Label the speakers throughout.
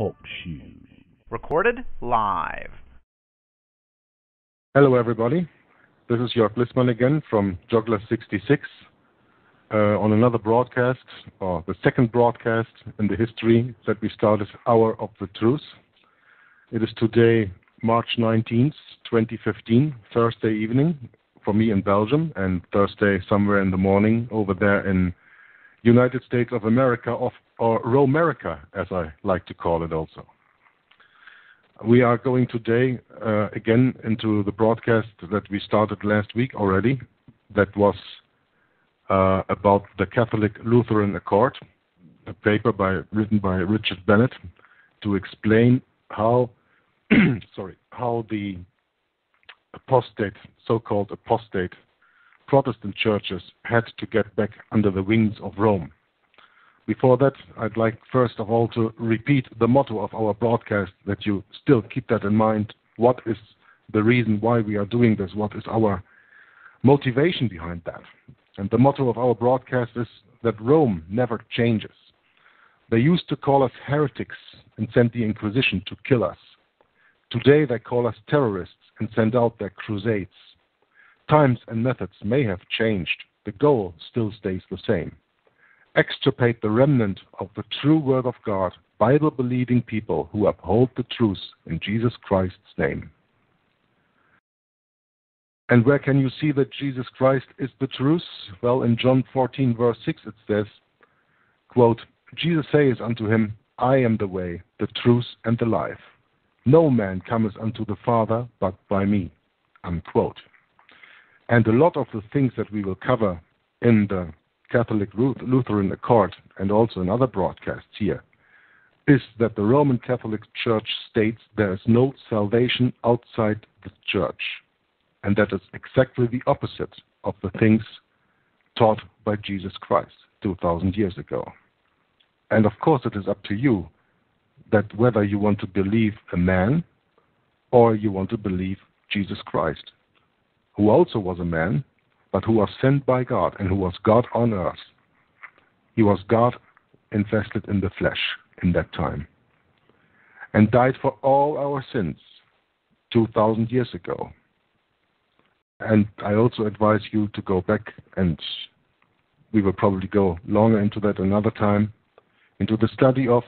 Speaker 1: Talk Show. Recorded live.
Speaker 2: Hello, everybody. This is Jörg Glismann again from Joggler 66 uh, on another broadcast, or the second broadcast in the history that we started Hour of the Truth. It is today, March 19th, 2015, Thursday evening for me in Belgium, and Thursday somewhere in the morning over there in United States of America, of, or Romerica, as I like to call it also. We are going today uh, again into the broadcast that we started last week already. That was uh, about the Catholic Lutheran Accord, a paper by, written by Richard Bennett to explain how, sorry, how the apostate, so-called apostate Protestant churches had to get back under the wings of Rome. Before that, I'd like first of all to repeat the motto of our broadcast that you still keep that in mind. What is the reason why we are doing this? What is our motivation behind that? And the motto of our broadcast is that Rome never changes. They used to call us heretics and send the Inquisition to kill us. Today they call us terrorists and send out their crusades. Times and methods may have changed, the goal still stays the same. Extirpate the remnant of the true Word of God, Bible believing people who uphold the truth in Jesus Christ's name. And where can you see that Jesus Christ is the truth? Well, in John 14, verse 6, it says, quote, Jesus says unto him, I am the way, the truth, and the life. No man cometh unto the Father but by me. Unquote. And a lot of the things that we will cover in the Catholic Lutheran Accord and also in other broadcasts here is that the Roman Catholic Church states there is no salvation outside the church. And that is exactly the opposite of the things taught by Jesus Christ 2,000 years ago. And of course, it is up to you that whether you want to believe a man or you want to believe Jesus Christ, who also was a man, but who was sent by God and who was God on earth. He was God invested in the flesh in that time and died for all our sins 2,000 years ago. And I also advise you to go back, and we will probably go longer into that another time, into the study of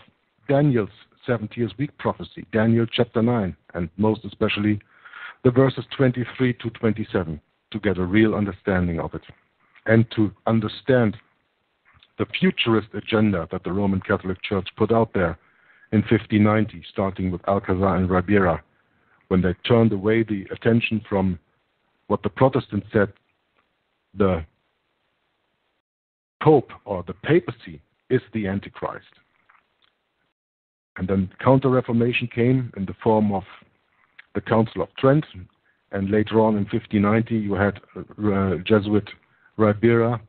Speaker 2: Daniel's 70 years week prophecy, Daniel chapter 9, and most especially the verses 23 to 27 to get a real understanding of it and to understand the futurist agenda that the Roman Catholic Church put out there in 1590, starting with Alcazar and Ribera, when they turned away the attention from what the Protestants said the Pope or the papacy is the Antichrist. And then Counter Reformation came in the form of the Council of Trent, and later on in 1590 you had uh, Jesuit Ribera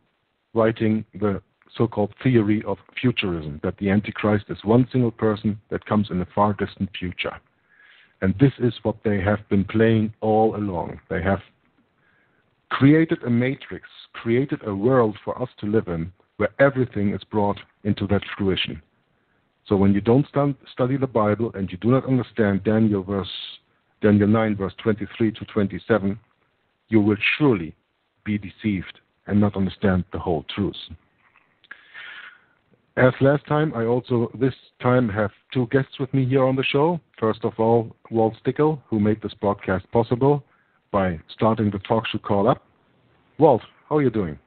Speaker 2: writing the so-called theory of futurism, that the Antichrist is one single person that comes in a far distant future. And this is what they have been playing all along. They have created a matrix, created a world for us to live in where everything is brought into that fruition. So when you don't study the Bible and you do not understand Daniel verse Daniel 9 verse 23 to 27, you will surely be deceived and not understand the whole truth. As last time, I also this time have two guests with me here on the show. First of all, Walt Stickle, who made this broadcast possible by starting the talk show call up. Walt, how are you doing?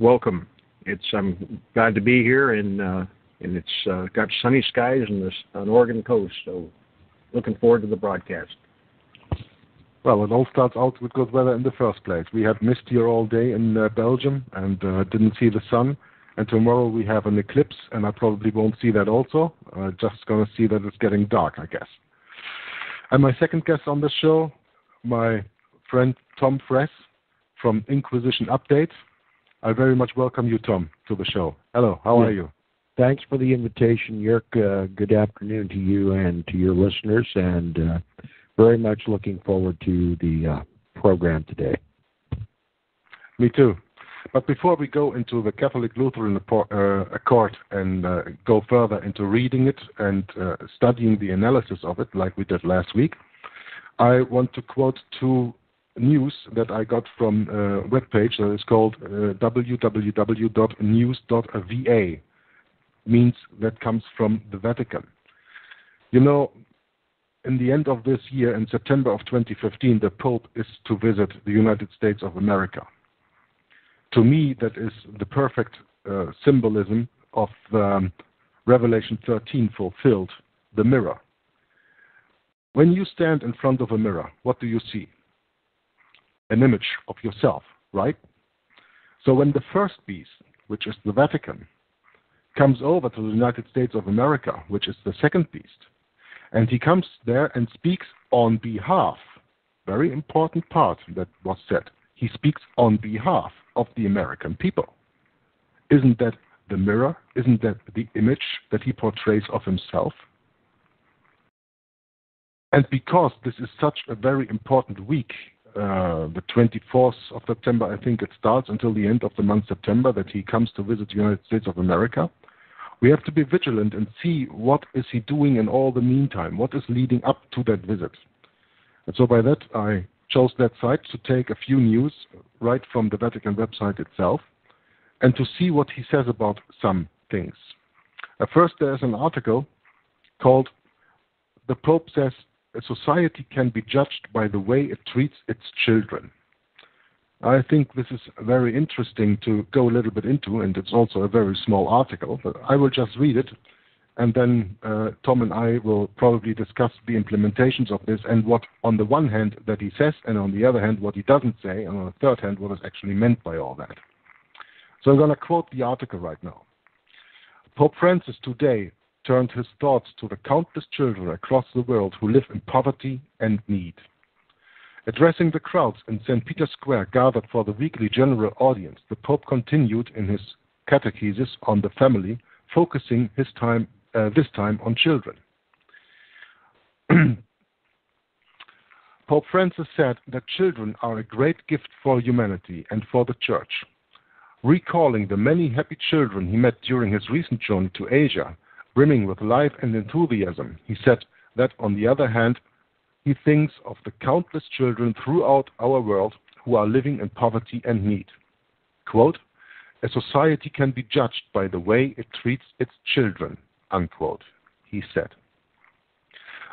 Speaker 3: Welcome. It's I'm glad to be here and uh, and it's uh, got sunny skies on this on Oregon coast. So looking forward to the broadcast.
Speaker 2: Well, it all starts out with good weather in the first place. We had mist here all day in uh, Belgium and uh, didn't see the sun. And tomorrow we have an eclipse, and I probably won't see that also. Uh, just going to see that it's getting dark, I guess. And my second guest on the show, my friend Tom Friess from Inquisition Update. I very much welcome you, Tom, to the show. Hello, how yeah. are you?
Speaker 4: Thanks for the invitation, Jörg. Uh, good afternoon to you and to your listeners, and uh, very much looking forward to the uh, program today.
Speaker 2: Me too. But before we go into the Catholic Lutheran uh, Accord and uh, go further into reading it and uh, studying the analysis of it, like we did last week, I want to quote two news that I got from a webpage that is called www.news.va. Means that comes from the Vatican. You know, in the end of this year, in September of 2015, the Pope is to visit the United States of America. To me, that is the perfect uh, symbolism of um, Revelation 13 fulfilled, the mirror. When you stand in front of a mirror, what do you see? An image of yourself, right? So when the first beast, which is the Vatican, comes over to the United States of America, which is the second beast, and he comes there and speaks on behalf, very important part that was said. He speaks on behalf of the American people. Isn't that the mirror? Isn't that the image that he portrays of himself? And because this is such a very important week, uh, the 24th of September, I think it starts until the end of the month September that he comes to visit the United States of America. We have to be vigilant and see what is he doing in all the meantime, what is leading up to that visit. And so by that, I chose that site to take a few news right from the Vatican website itself and to see what he says about some things. Uh, first, there's an article called The Pope Says a Society Can Be Judged by the Way It Treats Its Children. I think this is very interesting to go a little bit into, and it's also a very small article, but I will just read it, and then uh, Tom and I will probably discuss the implementations of this and what, on the one hand, that he says, and on the other hand, what he doesn't say, and on the third hand, what is actually meant by all that. So I'm going to quote the article right now. Pope Francis today turned his thoughts to the countless children across the world who live in poverty and need. Addressing the crowds in St. Peter's Square gathered for the weekly general audience, the Pope continued in his catechesis on the family, focusing his time, uh, this time on children. Pope Francis said that children are a great gift for humanity and for the Church. Recalling the many happy children he met during his recent journey to Asia, brimming with life and enthusiasm, he said that, on the other hand, he thinks of the countless children throughout our world who are living in poverty and need. Quote, a society can be judged by the way it treats its children, unquote, he said.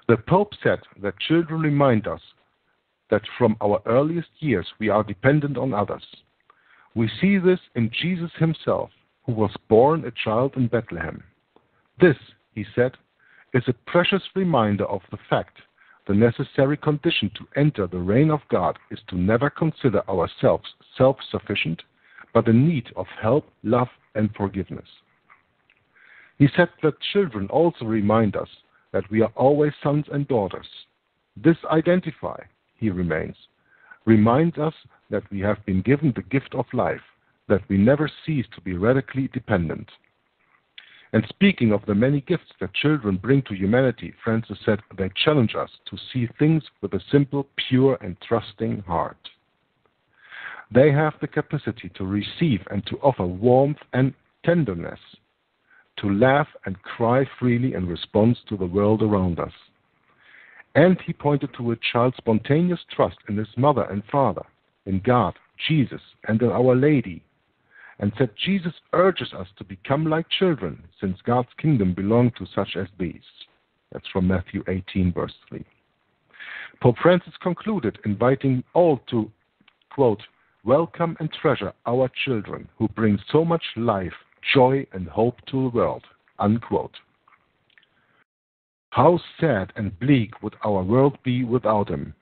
Speaker 2: The Pope said that children remind us that from our earliest years we are dependent on others. We see this in Jesus himself, who was born a child in Bethlehem. This, he said, is a precious reminder of the fact the necessary condition to enter the reign of God is to never consider ourselves self sufficient, but in need of help, love, and forgiveness. He said that children also remind us that we are always sons and daughters. This identify, he remains, reminds us that we have been given the gift of life, that we never cease to be radically dependent. And speaking of the many gifts that children bring to humanity, Francis said they challenge us to see things with a simple, pure, and trusting heart. They have the capacity to receive and to offer warmth and tenderness, to laugh and cry freely in response to the world around us. And he pointed to a child's spontaneous trust in his mother and father, in God, Jesus, and in Our Lady, and said Jesus urges us to become like children, since God's kingdom belongs to such as these. That's from Matthew 18, verse 3. Pope Francis concluded, inviting all to, quote, welcome and treasure our children who bring so much life, joy, and hope to the world, unquote. How sad and bleak would our world be without him,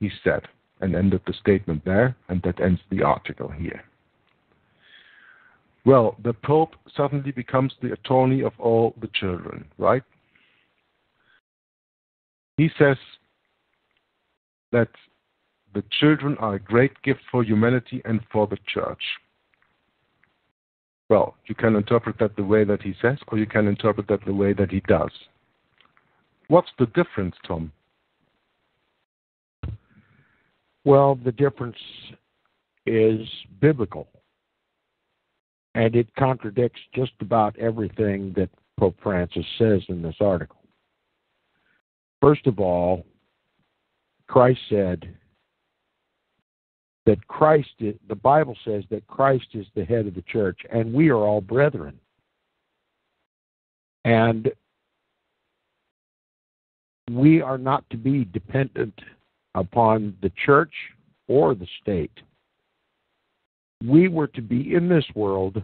Speaker 2: he said, and ended the statement there, and that ends the article here. Well, the Pope suddenly becomes the attorney of all the children, right? He says that the children are a great gift for humanity and for the church. Well, you can interpret that the way that he says, or you can interpret that the way that he does. What's the difference, Tom?
Speaker 4: Well, the difference is biblical. And it contradicts just about everything that Pope Francis says in this article. First of all, Christ said that Christ, the Bible says that Christ is the head of the church, and we are all brethren. And we are not to be dependent upon the church or the state. We were to be in this world,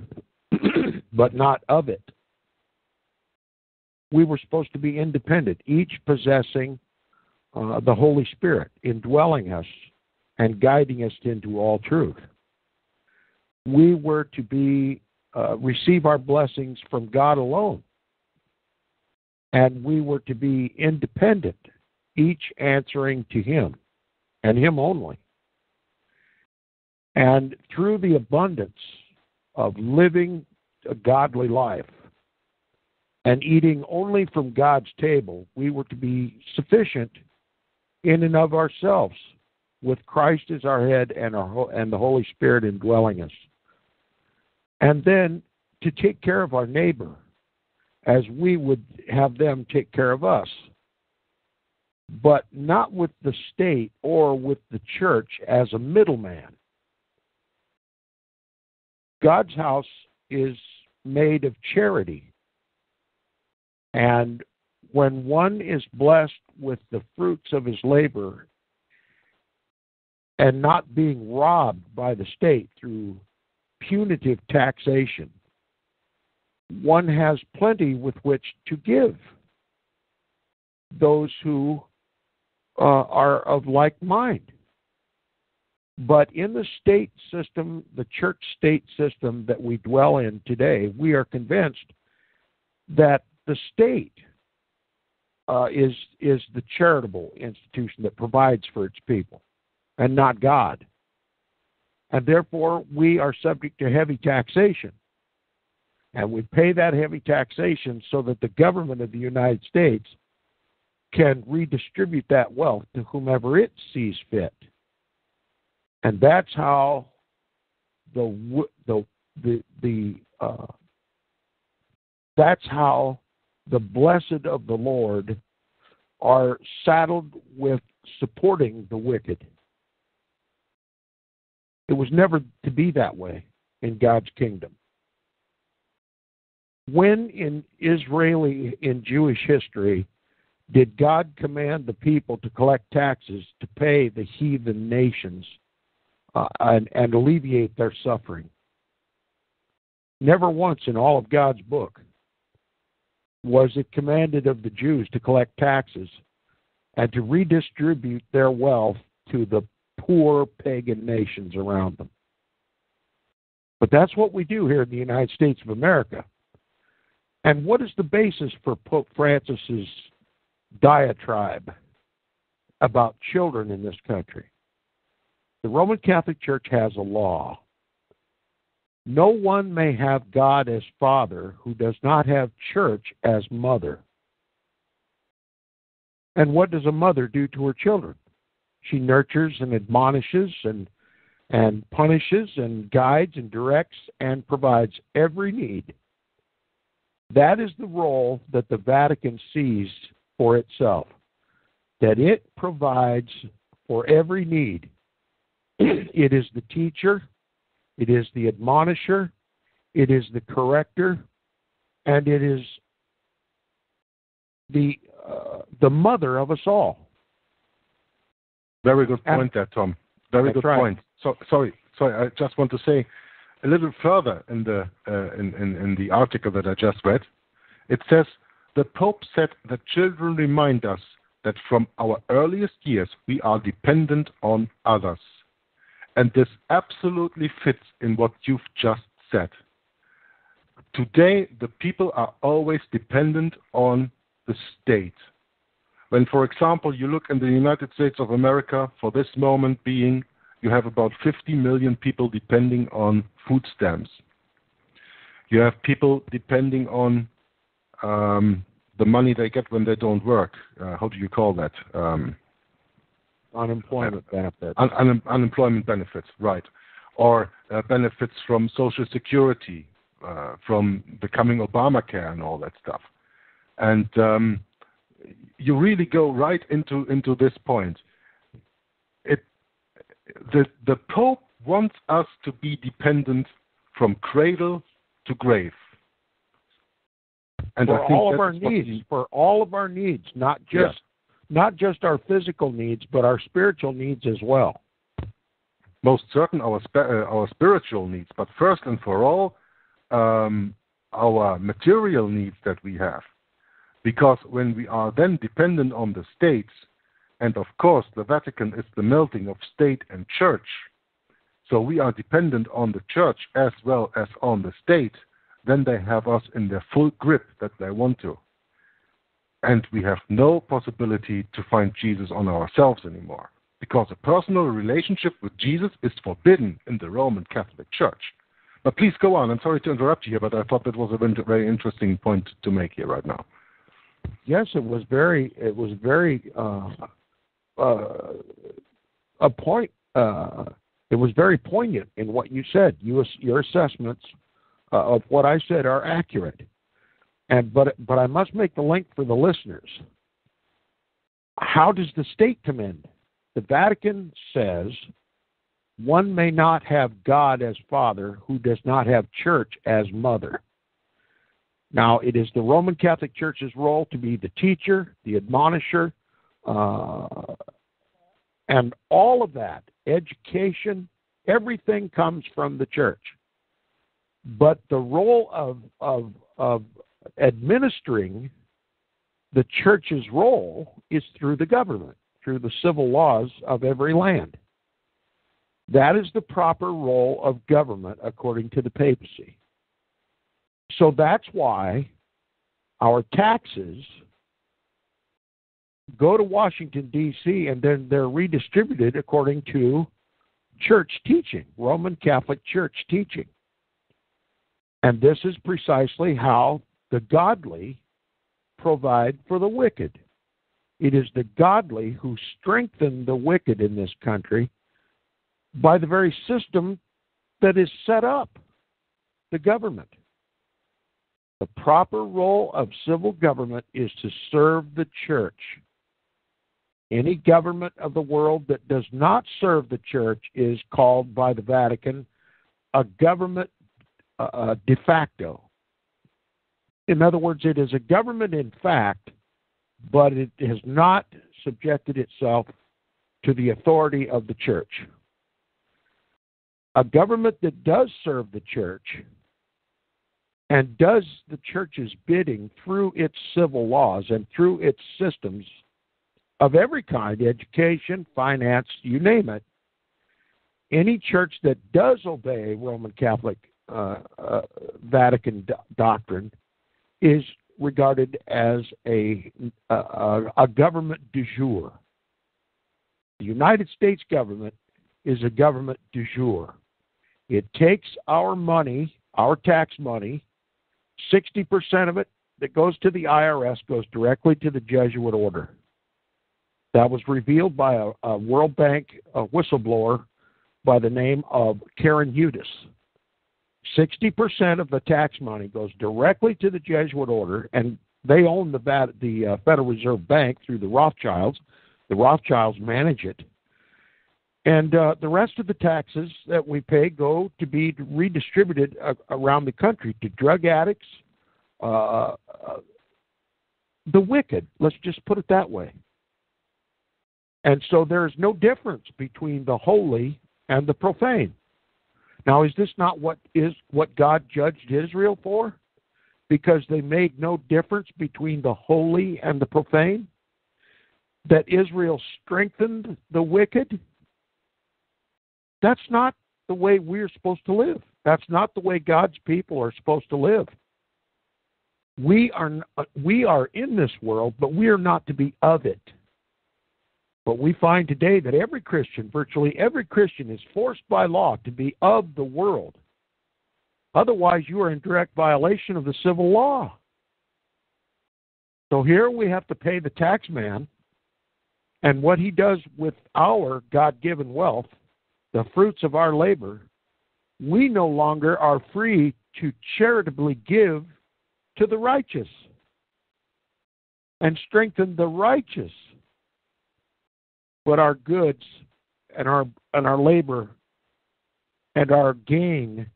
Speaker 4: but not of it. We were supposed to be independent, each possessing uh, the Holy Spirit, indwelling us and guiding us into all truth. We were to be uh, receive our blessings from God alone, and we were to be independent, each answering to Him and Him only. And through the abundance of living a godly life and eating only from God's table, we were to be sufficient in and of ourselves with Christ as our head and, our, and the Holy Spirit indwelling us. And then to take care of our neighbor as we would have them take care of us, but not with the state or with the church as a middleman. God's house is made of charity. And when one is blessed with the fruits of his labor and not being robbed by the state through punitive taxation, one has plenty with which to give those who uh, are of like mind. But in the state system, the church state system that we dwell in today, we are convinced that the state uh, is is the charitable institution that provides for its people, and not God. And therefore, we are subject to heavy taxation, and we pay that heavy taxation so that the government of the United States can redistribute that wealth to whomever it sees fit and that's how the the the the uh, that's how the blessed of the Lord are saddled with supporting the wicked. It was never to be that way in God's kingdom. When in Israeli in Jewish history did God command the people to collect taxes to pay the heathen nations uh, and, and alleviate their suffering. Never once in all of God's book was it commanded of the Jews to collect taxes and to redistribute their wealth to the poor pagan nations around them. But that's what we do here in the United States of America. And what is the basis for Pope Francis's diatribe about children in this country? The Roman Catholic Church has a law. No one may have God as father who does not have church as mother. And what does a mother do to her children? She nurtures and admonishes and and punishes and guides and directs and provides every need. That is the role that the Vatican sees for itself. That it provides for every need it is the teacher, it is the admonisher, it is the corrector, and it is the uh, the mother of us all.
Speaker 2: Very good point there, Tom. Very good
Speaker 4: right.
Speaker 2: point. So sorry, sorry. I just want to say a little further in the uh, in, in, in the article that I just read. It says the Pope said that children remind us that from our earliest years we are dependent on others. And this absolutely fits in what you've just said. Today, the people are always dependent on the state. When, for example, you look in the United States of America, for this moment being, you have about 50 million people depending on food stamps. You have people depending on um, the money they get when they don't work. Uh, how do you call that? Um,
Speaker 4: Unemployment benefits.
Speaker 2: Un- un- unemployment benefits, right. Or uh, benefits from Social Security, uh, from becoming Obamacare and all that stuff. And um, you really go right into into this point. It the the Pope wants us to be dependent from cradle to grave.
Speaker 4: And for all of our needs, he, for all of our needs, not just yeah. Not just our physical needs, but our spiritual needs as well.
Speaker 2: Most certain our uh, our spiritual needs, but first and for all, um, our material needs that we have. Because when we are then dependent on the states, and of course the Vatican is the melting of state and church, so we are dependent on the church as well as on the state, then they have us in their full grip that they want to. And we have no possibility to find Jesus on ourselves anymore. Because a personal relationship with Jesus is forbidden in the Roman Catholic Church. But please go on. I'm sorry to interrupt you here, but I thought that was a very interesting point to make here right now.
Speaker 4: Yes, it was very. It was very uh, uh, a point. Uh, it was very poignant in what you said. You, your assessments uh, of what I said are accurate, and but but I must make the link for the listeners. How does the state come in? The Vatican says one may not have God as father who does not have church as mother. Now, it is the Roman Catholic Church's role to be the teacher, the admonisher, uh, and all of that, education, everything comes from the church. But the role of, of, of administering the church's role is through the government, through the civil laws of every land. That is the proper role of government according to the papacy. So that's why our taxes go to Washington, D.C., and then they're redistributed according to church teaching, Roman Catholic Church teaching. And this is precisely how the godly provide for the wicked. It is the godly who strengthen the wicked in this country by the very system that is set up the government. The proper role of civil government is to serve the church. Any government of the world that does not serve the church is called by the Vatican a government uh, uh de facto. In other words, it is a government in fact, but it has not subjected itself to the authority of the church. A government that does serve the church and does the church's bidding through its civil laws and through its systems of every kind education, finance, you name it. Any church that does obey Roman Catholic uh, uh, Vatican do- doctrine is regarded as a, a, a government du jour. The United States government is a government du jour. It takes our money, our tax money, 60% of it that goes to the IRS goes directly to the Jesuit order. That was revealed by a, a World Bank a whistleblower by the name of Karen Hudes. 60% of the tax money goes directly to the Jesuit order, and they own the, the uh, Federal Reserve Bank through the Rothschilds. The Rothschilds manage it. And uh, the rest of the taxes that we pay go to be redistributed uh, around the country to drug addicts, uh, uh, the wicked. Let's just put it that way. And so there is no difference between the holy and the profane. Now, is this not what is what God judged Israel for? Because they made no difference between the holy and the profane? That Israel strengthened the wicked? That's not the way we're supposed to live. That's not the way God's people are supposed to live. We are we are in this world, but we are not to be of it. But we find today that every Christian, virtually every Christian, is forced by law to be of the world. Otherwise, you are in direct violation of the civil law. So here we have to pay the tax man, and what he does with our God given wealth the fruits of our labor, we no longer are free to charitably give to the righteous and strengthen the righteous. But our goods and our and our labor and our gain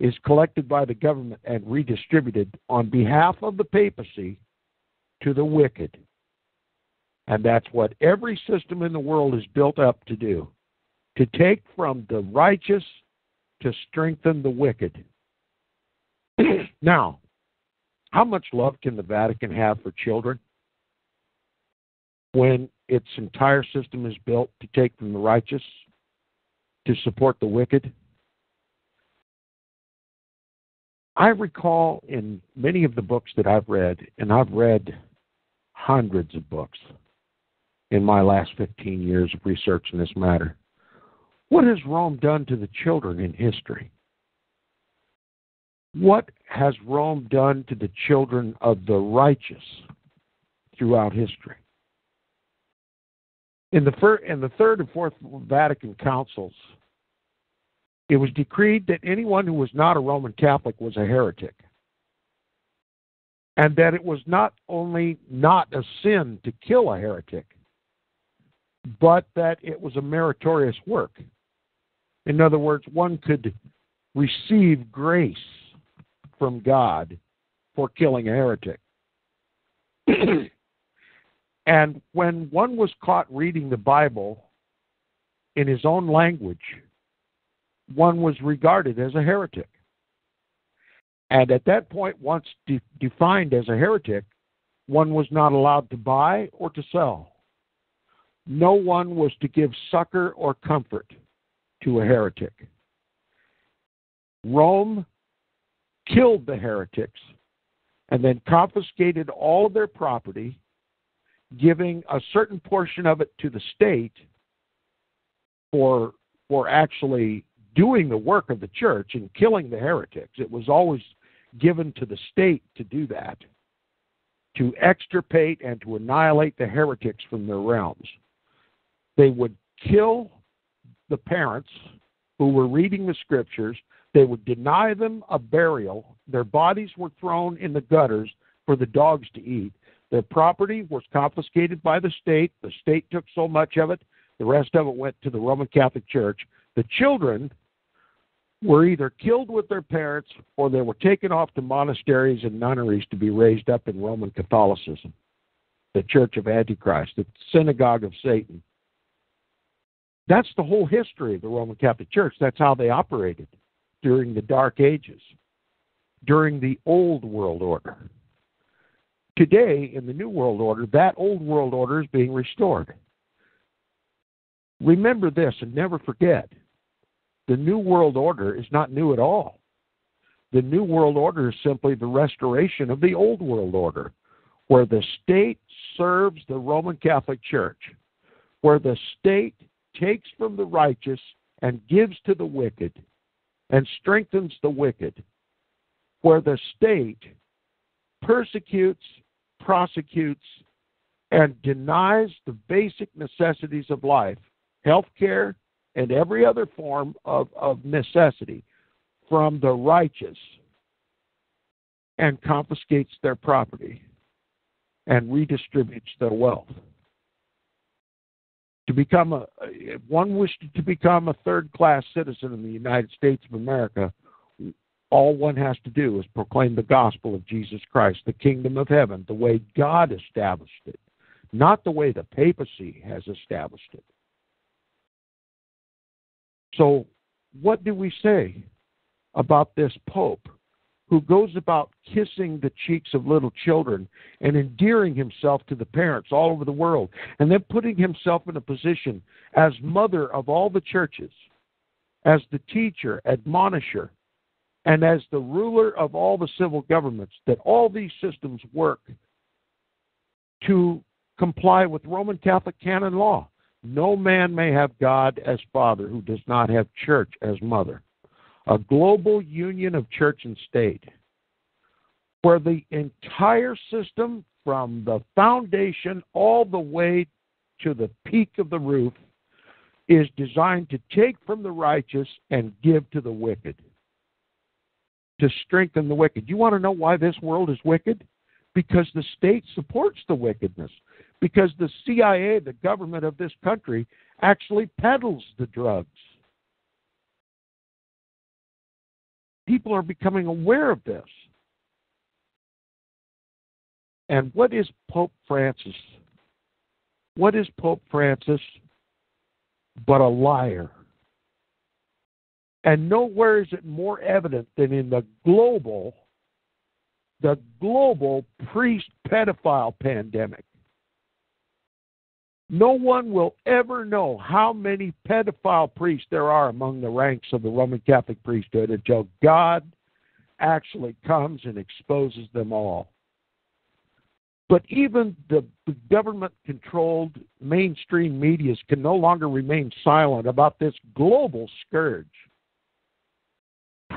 Speaker 4: is collected by the government and redistributed on behalf of the papacy to the wicked. And that's what every system in the world is built up to do to take from the righteous to strengthen the wicked. now, how much love can the Vatican have for children when its entire system is built to take from the righteous to support the wicked? I recall in many of the books that I've read, and I've read hundreds of books in my last 15 years of research in this matter. What has Rome done to the children in history? What has Rome done to the children of the righteous throughout history? In the, fir- in the Third and Fourth Vatican Councils, it was decreed that anyone who was not a Roman Catholic was a heretic. And that it was not only not a sin to kill a heretic, but that it was a meritorious work. In other words, one could receive grace from God for killing a heretic. and when one was caught reading the Bible in his own language, one was regarded as a heretic. And at that point, once de- defined as a heretic, one was not allowed to buy or to sell. No one was to give succor or comfort to a heretic. Rome killed the heretics and then confiscated all of their property, giving a certain portion of it to the state for for actually doing the work of the church and killing the heretics. It was always given to the state to do that, to extirpate and to annihilate the heretics from their realms. They would kill the parents who were reading the scriptures, they would deny them a burial. Their bodies were thrown in the gutters for the dogs to eat. Their property was confiscated by the state. The state took so much of it, the rest of it went to the Roman Catholic Church. The children were either killed with their parents or they were taken off to monasteries and nunneries to be raised up in Roman Catholicism, the Church of Antichrist, the synagogue of Satan. That's the whole history of the Roman Catholic Church. That's how they operated during the Dark Ages, during the Old World Order. Today, in the New World Order, that Old World Order is being restored. Remember this and never forget the New World Order is not new at all. The New World Order is simply the restoration of the Old World Order, where the state serves the Roman Catholic Church, where the state takes from the righteous and gives to the wicked and strengthens the wicked, where the state persecutes, prosecutes, and denies the basic necessities of life health care, and every other form of, of necessity from the righteous and confiscates their property and redistributes their wealth. To become a, if one wished to become a third class citizen in the United States of America, all one has to do is proclaim the gospel of Jesus Christ, the kingdom of heaven, the way God established it, not the way the papacy has established it. So, what do we say about this Pope who goes about kissing the cheeks of little children and endearing himself to the parents all over the world, and then putting himself in a position as mother of all the churches, as the teacher, admonisher, and as the ruler of all the civil governments, that all these systems work to comply with Roman Catholic canon law. No man may have God as father who does not have church as mother. A global union of church and state, where the entire system, from the foundation all the way to the peak of the roof, is designed to take from the righteous and give to the wicked. To strengthen the wicked. You want to know why this world is wicked? Because the state supports the wickedness. Because the CIA, the government of this country, actually peddles the drugs. People are becoming aware of this. And what is Pope Francis? What is Pope Francis but a liar? And nowhere is it more evident than in the global, the global priest pedophile pandemic. No one will ever know how many pedophile priests there are among the ranks of the Roman Catholic priesthood until God actually comes and exposes them all. But even the, government controlled mainstream medias can no longer remain silent about this global scourge.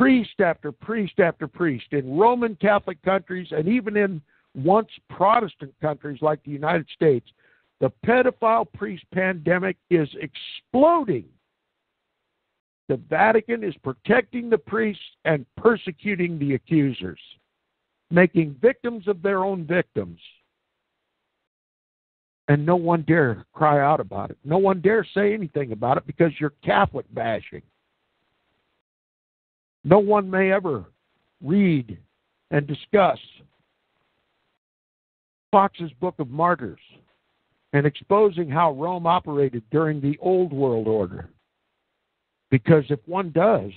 Speaker 4: Priest after priest after priest in Roman Catholic countries and even in once Protestant countries like the United States, the pedophile priest pandemic is exploding. The Vatican is protecting the priests and persecuting the accusers, making victims of their own victims and no one dare cry out about it. No one dare say anything about it because you're Catholic bashing. No one may ever read and discuss Fox's Book of Martyrs and exposing how Rome operated during the Old World Order. Because if one does,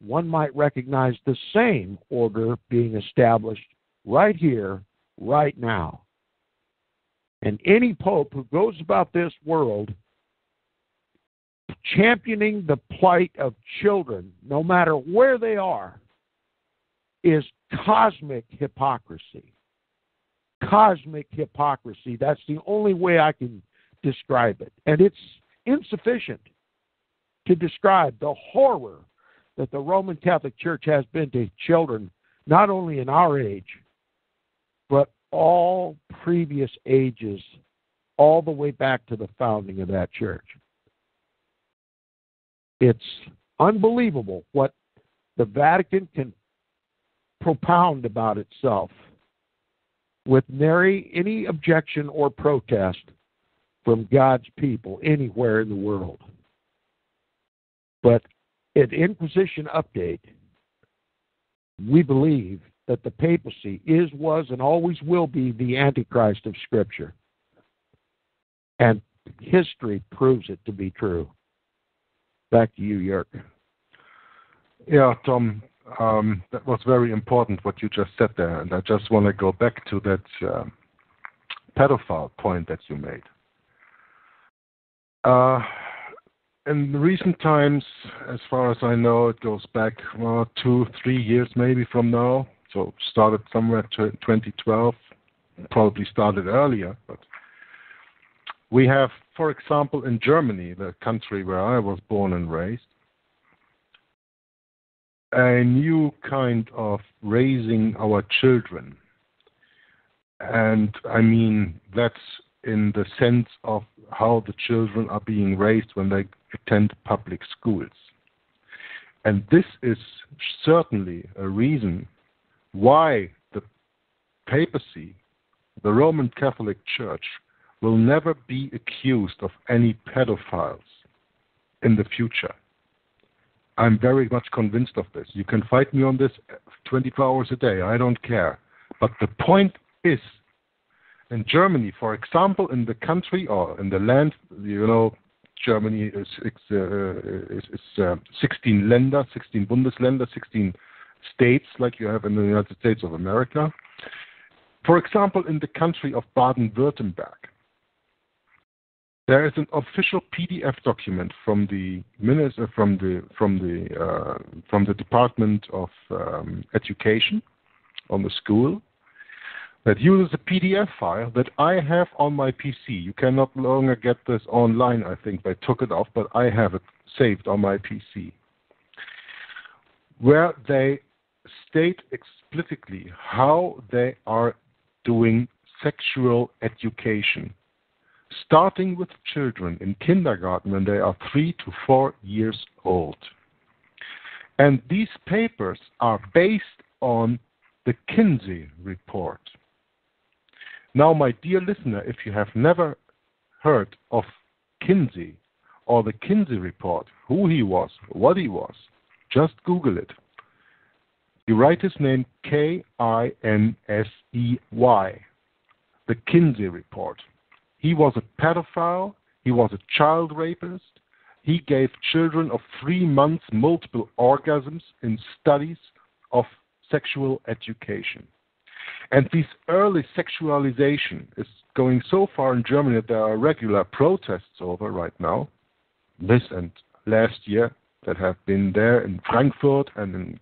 Speaker 4: one might recognize the same order being established right here, right now. And any pope who goes about this world championing the plight of children, no matter where they are, is cosmic hypocrisy. Cosmic hypocrisy. That's the only way I can describe it. And it's insufficient to describe the horror that the Roman Catholic Church has been to children, not only in our age, but all previous ages, all the way back to the founding of that church. It's unbelievable what the Vatican can propound about itself with nary any objection or protest from God's people anywhere in the world. But at Inquisition Update, we believe that the papacy is, was, and always will be the Antichrist of Scripture. And history proves it to be true. Back to you, Jörg.
Speaker 2: Yeah, Tom, um, that was very important what you just said there, and I just want to go back to that uh, pedophile point that you made. Uh, in recent times, as far as I know, it goes back well, two, three years maybe from now. So started somewhere 2012, probably started earlier, but we have, for example, in Germany, the country where I was born and raised, a new kind of raising our children. And I mean, that's in the sense of how the children are being raised when they attend public schools. And this is certainly a reason why the papacy, the Roman Catholic Church, will never be accused of any pedophiles in the future. I'm very much convinced of this. You can fight me on this 24 hours a day. I don't care. But the point is, in Germany, for example, in the country or in the land, you know, Germany is, uh, is, is uh, 16 Länder, 16 Bundesländer, 16 states like you have in the United States of America. For example, in the country of Baden-Württemberg, there is an official PDF document from the minister, from the from the uh, from the Department of um, Education on the school that uses a PDF file that I have on my PC. You cannot longer get this online. I think they took it off, but I have it saved on my PC, where they state explicitly how they are doing sexual education, starting with children in kindergarten when they are three to four years old. And these papers are based on the Kinsey report. Now, my dear listener, if you have never heard of Kinsey or the Kinsey report, who he was, what he was, just Google it. You write his name K I N S E Y. The Kinsey report. He was a pedophile, he was a child rapist, he gave children of three months multiple orgasms in studies of sexual education. And this early sexualization is going so far in Germany that there are regular protests over right now. This and last year that have been there in Frankfurt and in,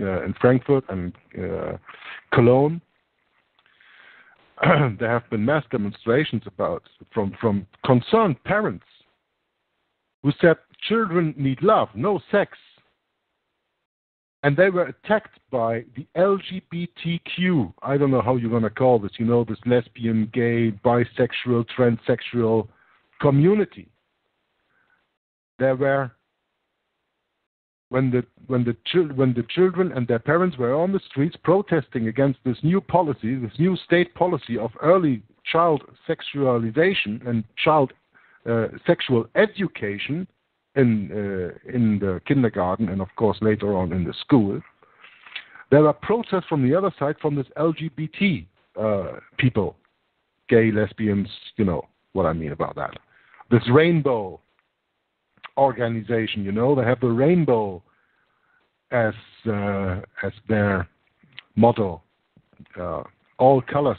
Speaker 2: uh, in Frankfurt and uh, Cologne. there have been mass demonstrations about from from concerned parents who said children need love, no sex. And they were attacked by the LGBTQ, I don't know how you're going to call this, you know, this lesbian, gay, bisexual, transsexual community. There were when the when the when the children and their parents were on the streets protesting against this new policy, this new state policy of early child sexualization and child uh, sexual education in uh, in the kindergarten and of course later on in the school. There are protests from the other side from this LGBT uh, people, gay, lesbians, you know what I mean about that. This rainbow organization, you know, they have the rainbow as uh, as their motto. Uh, all colors.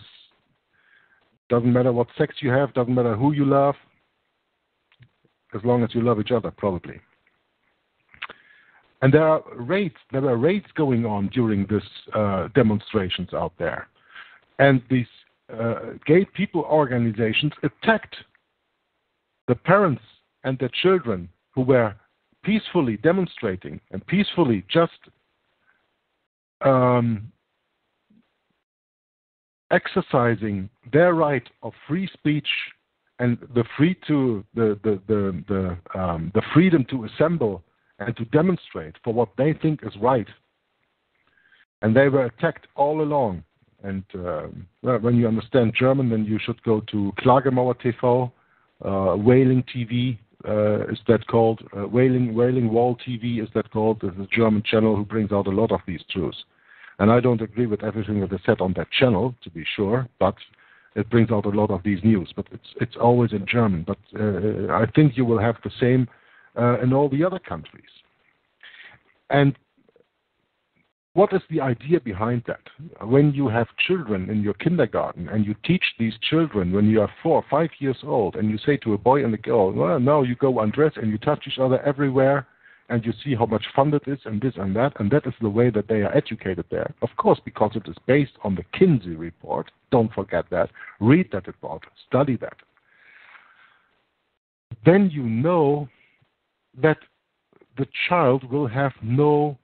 Speaker 2: Doesn't matter what sex you have. Doesn't matter who you love. As long as you love each other, probably. And there are raids. There are raids going on during these uh, demonstrations out there, and these uh, gay people organizations attacked the parents and their children who were peacefully demonstrating and peacefully just um, exercising their right of free speech and the free to the the the the, um, the freedom to assemble and to demonstrate for what they think is right. And they were attacked all along. And uh, well, when you understand German, then you should go to Klagemauer TV, uh, Wailing TV, is that called? Uh, Wailing Wailing Wall TV is that called? There's a German channel who brings out a lot of these truths. And I don't agree with everything that is said on that channel, to be sure, but it brings out a lot of these news. But it's it's always in German. But uh, I think you will have the same uh, in all the other countries. And what is the idea behind that? When you have children in your kindergarten and you teach these children when you are four or five years old and you say to a boy and a girl, well, now you go undress and you touch each other everywhere and you see how much fun it is and this and that, and that is the way that they are educated there. Of course, because it is based on the Kinsey report. Don't forget that. Read that report, study that. Then you know that the child will have no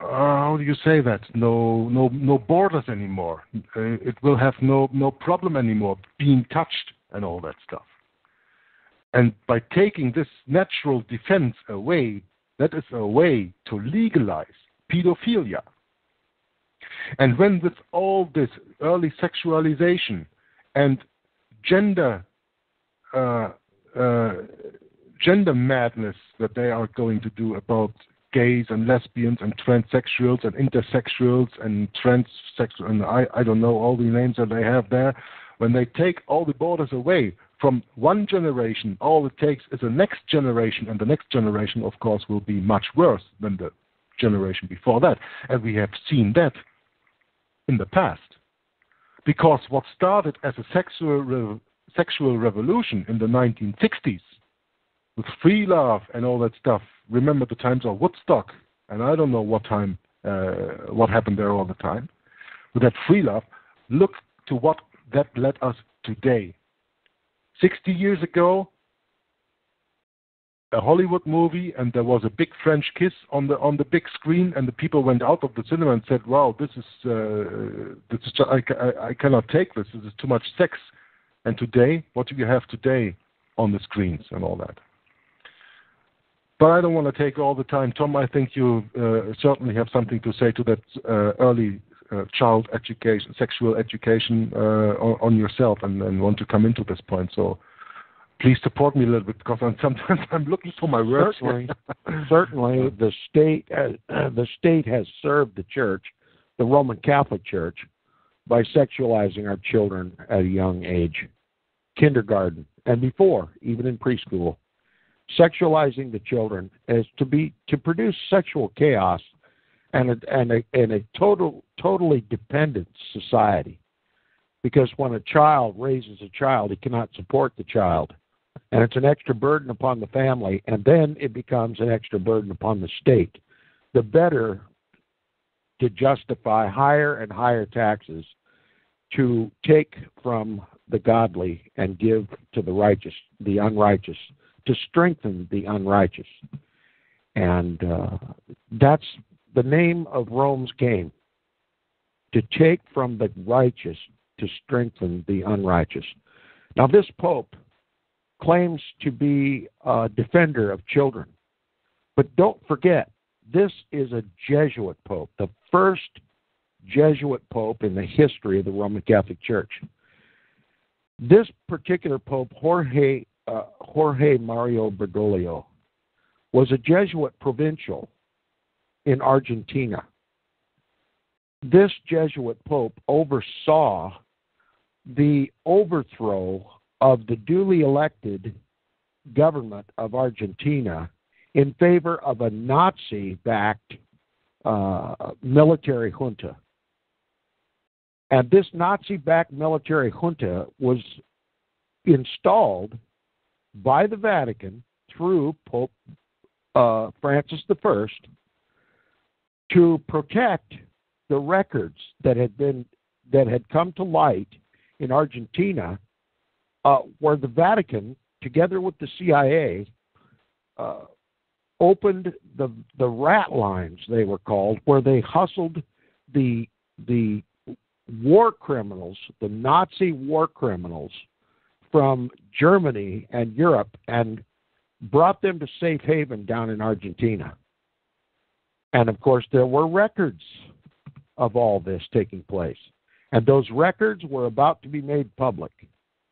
Speaker 2: uh, how do you say that? No, no, no borders anymore. Uh, it will have no no problem anymore being touched and all that stuff. And by taking this natural defense away, that is a way to legalize pedophilia. And when with all this early sexualization and gender uh, uh, gender madness that they are going to do about gays and lesbians and transsexuals and intersexuals and transsexual and I, I don't know all the names that they have there. When they take all the borders away from one generation, all it takes is the next generation, and the next generation, of course, will be much worse than the generation before that. And we have seen that in the past. Because what started as a sexual, re- sexual revolution in the 1960s with free love and all that stuff remember the times of Woodstock, and I don't know what time, uh, what happened there all the time. With that free love, look to what that led us today. 60 years ago, a Hollywood movie, and there was a big French kiss on the on the big screen, and the people went out of the cinema and said, "Wow, this is uh, this is I, I, I cannot take this. This is too much sex." And today, what do you have today on the screens and all that? But I don't want to take all the time. Tom, I think you uh, certainly have something to say to that uh, early uh, child education, sexual education uh, on, on, yourself, and, and, want to come into this point. So please support me a little bit because I'm, sometimes I'm looking for my words.
Speaker 4: Certainly, certainly, the state uh, the state has served the church, the Roman Catholic Church, by sexualizing our children at a young age, kindergarten and before, even in preschool. Sexualizing the children is to be to produce sexual chaos and a, and a, and a total totally dependent society. Because when a child raises a child, he cannot support the child, and it's an extra burden upon the family, and then it becomes an extra burden upon the state. The better to justify higher and higher taxes to take from the godly and give to the righteous, the unrighteous, to strengthen the unrighteous. And uh, that's the name of Rome's game to take from the righteous to strengthen the unrighteous. Now, this Pope claims to be a defender of children. But don't forget, this is a Jesuit Pope, the first Jesuit Pope in the history of the Roman Catholic Church. This particular Pope, Jorge, uh, Jorge Mario Bergoglio, was a Jesuit provincial in Argentina. This Jesuit Pope oversaw the overthrow of the duly elected government of Argentina in favor of a Nazi backed uh, military junta. And this Nazi backed military junta was installed by the Vatican through Pope uh, Francis I to protect the records that had been that had come to light in Argentina, uh, where the Vatican, together with the CIA, uh, opened the the rat lines they were called, where they hustled the the war criminals, the Nazi war criminals from Germany and Europe and brought them to safe haven down in Argentina. And of course, there were records of all this taking place. And those records were about to be made public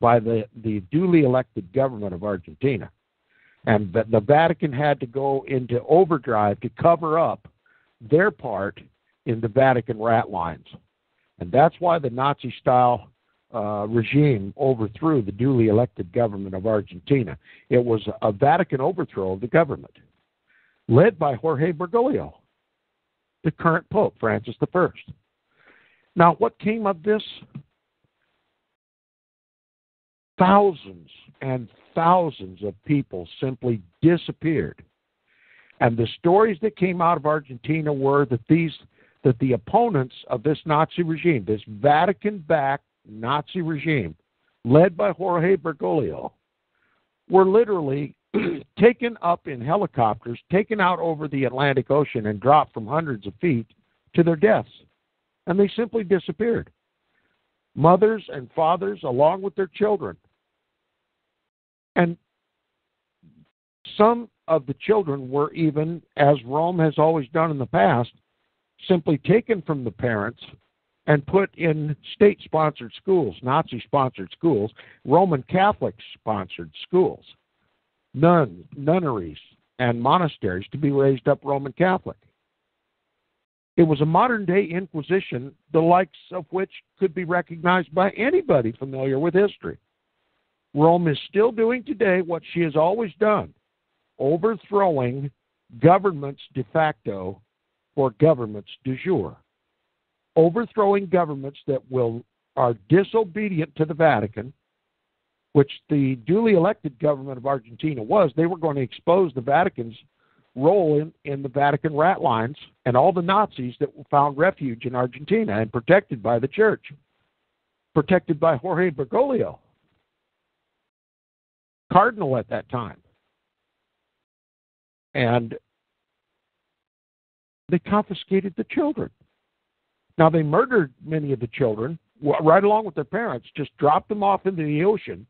Speaker 4: by the, the duly elected government of Argentina. And the, the Vatican had to go into overdrive to cover up their part in the Vatican rat lines. And that's why the Nazi style uh, regime overthrew the duly elected government of Argentina. It was a Vatican overthrow of the government, led by Jorge Bergoglio, the current Pope, Francis I. Now, what came of this? Thousands and thousands of people simply disappeared. And the stories that came out of Argentina were that these that the opponents of this Nazi regime, this Vatican backed Nazi regime, led by Jorge Bergoglio, were literally taken up in helicopters, taken out over the Atlantic Ocean, and dropped from hundreds of feet to their deaths. And they simply disappeared. Mothers and fathers, along with their children. And some of the children were even, as Rome has always done in the past, simply taken from the parents and put in state sponsored schools, Nazi sponsored schools, Roman Catholic sponsored schools, nuns, nunneries, and monasteries to be raised up Roman Catholic. It was a modern day Inquisition, the likes of which could be recognized by anybody familiar with history. Rome is still doing today what she has always done overthrowing governments de facto or governments de jure. Overthrowing governments that will are disobedient to the Vatican, which the duly elected government of Argentina was, they were going to expose the Vatican's role in, in the Vatican rat lines and all the Nazis that found refuge in Argentina and protected by the church, protected by Jorge Bergoglio, cardinal at that time. And they confiscated the children. Now, they murdered many of the children right along with their parents, just dropped them off into the ocean,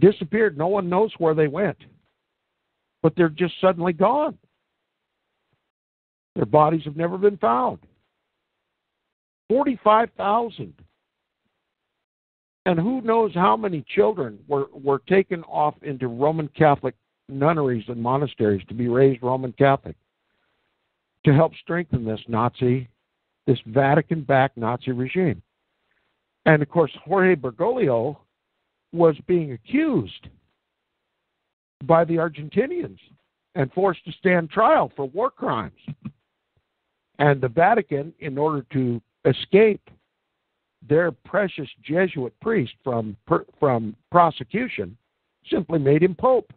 Speaker 4: disappeared. No one knows where they went. but they're just suddenly gone. Their bodies have never been found. 45,000. And who knows how many children were, were taken off into Roman Catholic nunneries and monasteries to be raised Roman Catholic to help strengthen this Nazi, this Vatican backed Nazi regime. And of course, Jorge Bergoglio was being accused by the Argentinians and forced to stand trial for war crimes. And the Vatican, in order to escape their precious Jesuit priest from from prosecution, simply made him pope,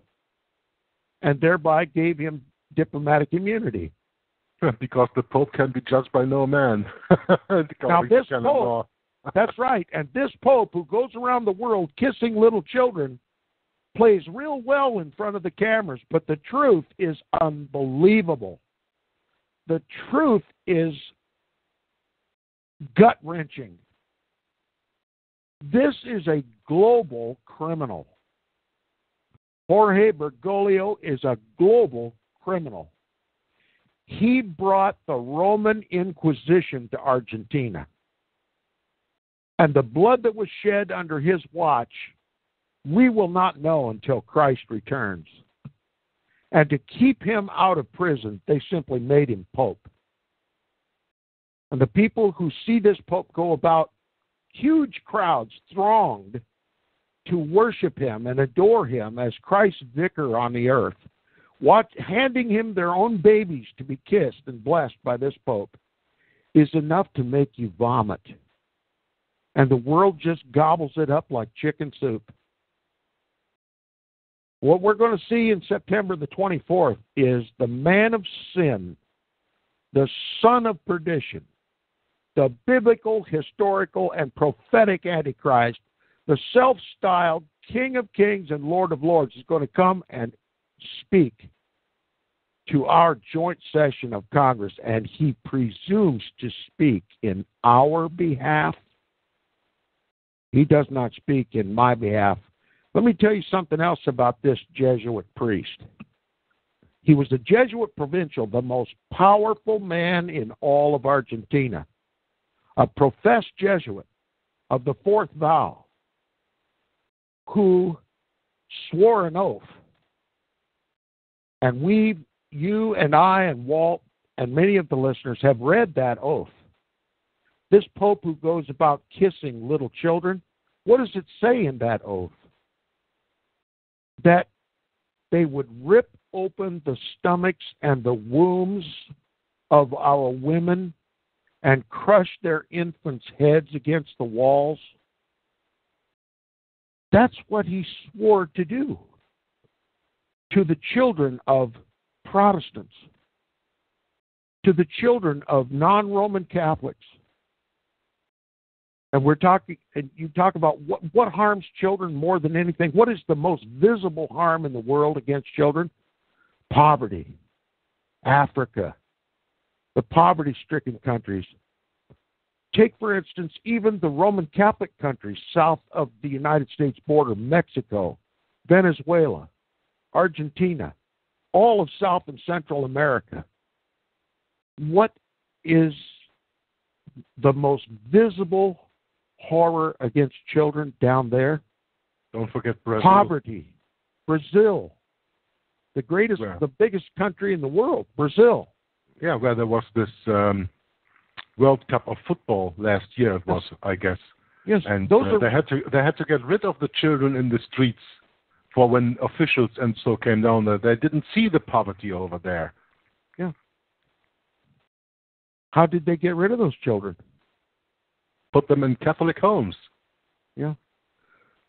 Speaker 4: and thereby gave him diplomatic immunity.
Speaker 2: Because the pope can be judged by no man.
Speaker 4: now this pope, that's right, and this pope who goes around the world kissing little children plays real well in front of the cameras, but the truth is unbelievable. The truth is gut wrenching. This is a global criminal. Jorge Bergoglio is a global criminal. He brought the Roman Inquisition to Argentina. And the blood that was shed under his watch, we will not know until Christ returns. And to keep him out of prison, they simply made him Pope. And the people who see this Pope go about, huge crowds thronged to worship him and adore him as Christ's vicar on the earth, watch, handing him their own babies to be kissed and blessed by this Pope, is enough to make you vomit. And the world just gobbles it up like chicken soup. What we're going to see in September the 24th is the man of sin, the son of perdition, the biblical, historical, and prophetic Antichrist, the self styled King of Kings and Lord of Lords, is going to come and speak to our joint session of Congress, and he presumes to speak in our behalf. He does not speak in my behalf. Let me tell you something else about this Jesuit priest. He was a Jesuit provincial, the most powerful man in all of Argentina a professed Jesuit of the fourth vow who swore an oath. And we, you and I and Walt and many of the listeners have read that oath. This Pope who goes about kissing little children, what does it say in that oath? That they would rip open the stomachs and the wombs of our women and crush their infants' heads against the walls. That's what he swore to do to the children of Protestants, to the children of non Roman Catholics. And we're talking, and you talk about what, what harms children more than anything. What is the most visible harm in the world against children? Poverty, Africa, the poverty stricken countries. Take, for instance, even the Roman Catholic countries south of the United States border Mexico, Venezuela, Argentina, all of South and Central America. What is the most visible horror against children down there?
Speaker 2: Don't forget Brazil.
Speaker 4: Poverty. Brazil. The greatest,
Speaker 2: Where?
Speaker 4: the biggest country in the world, Brazil.
Speaker 2: Yeah, where there was this um, World Cup of football last year. It was, I guess,
Speaker 4: Yes,
Speaker 2: and
Speaker 4: those
Speaker 2: uh,
Speaker 4: are
Speaker 2: they had to they had to get rid of the children in the streets for when officials and so came down there. They didn't see the poverty over there. Yeah.
Speaker 4: How did they get rid of those children?
Speaker 2: Put them in Catholic homes. Yeah.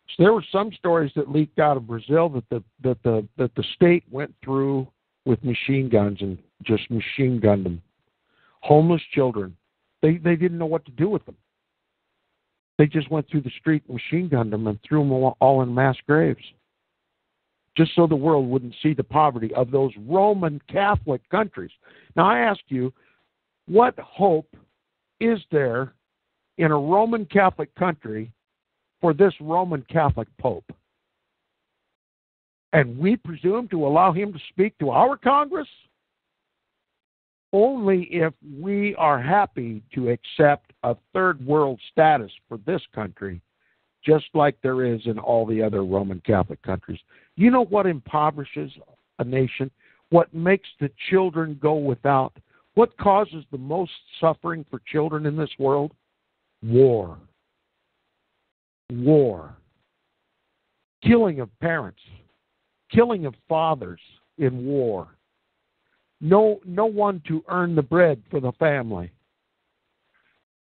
Speaker 4: So there were some stories that leaked out of Brazil that the that the that the state went through with machine guns and just machine gunned them. Homeless children. They they didn't know what to do with them. They just went through the street machine gunned them and threw them all, all in mass graves. Just so the world wouldn't see the poverty of those Roman Catholic countries. Now I ask you, what hope is there in a Roman Catholic country for this Roman Catholic Pope? And we presume to allow him to speak to our Congress? Only if we are happy to accept a third world status for this country, just like there is in all the other Roman Catholic countries. You know what impoverishes a nation? What makes the children go without? What causes the most suffering for children in this world? War. War. Killing of parents. Killing of fathers in war. No, no one to earn the bread for the family.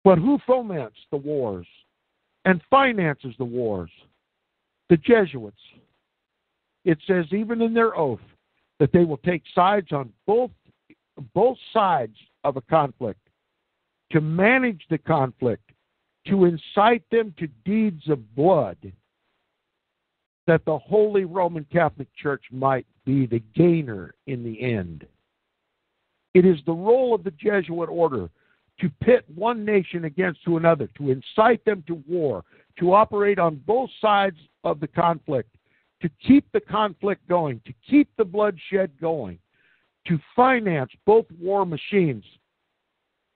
Speaker 4: But who foments the wars and finances the wars? The Jesuits. It says even in their oath that they will take sides on both both sides of a conflict to manage the conflict, to incite them to deeds of blood, that the Holy Roman Catholic Church might be the gainer in the end. It is the role of the Jesuit order to pit one nation against to another, to incite them to war, to operate on both sides of the conflict, to keep the conflict going, to keep the bloodshed going, to finance both war machines,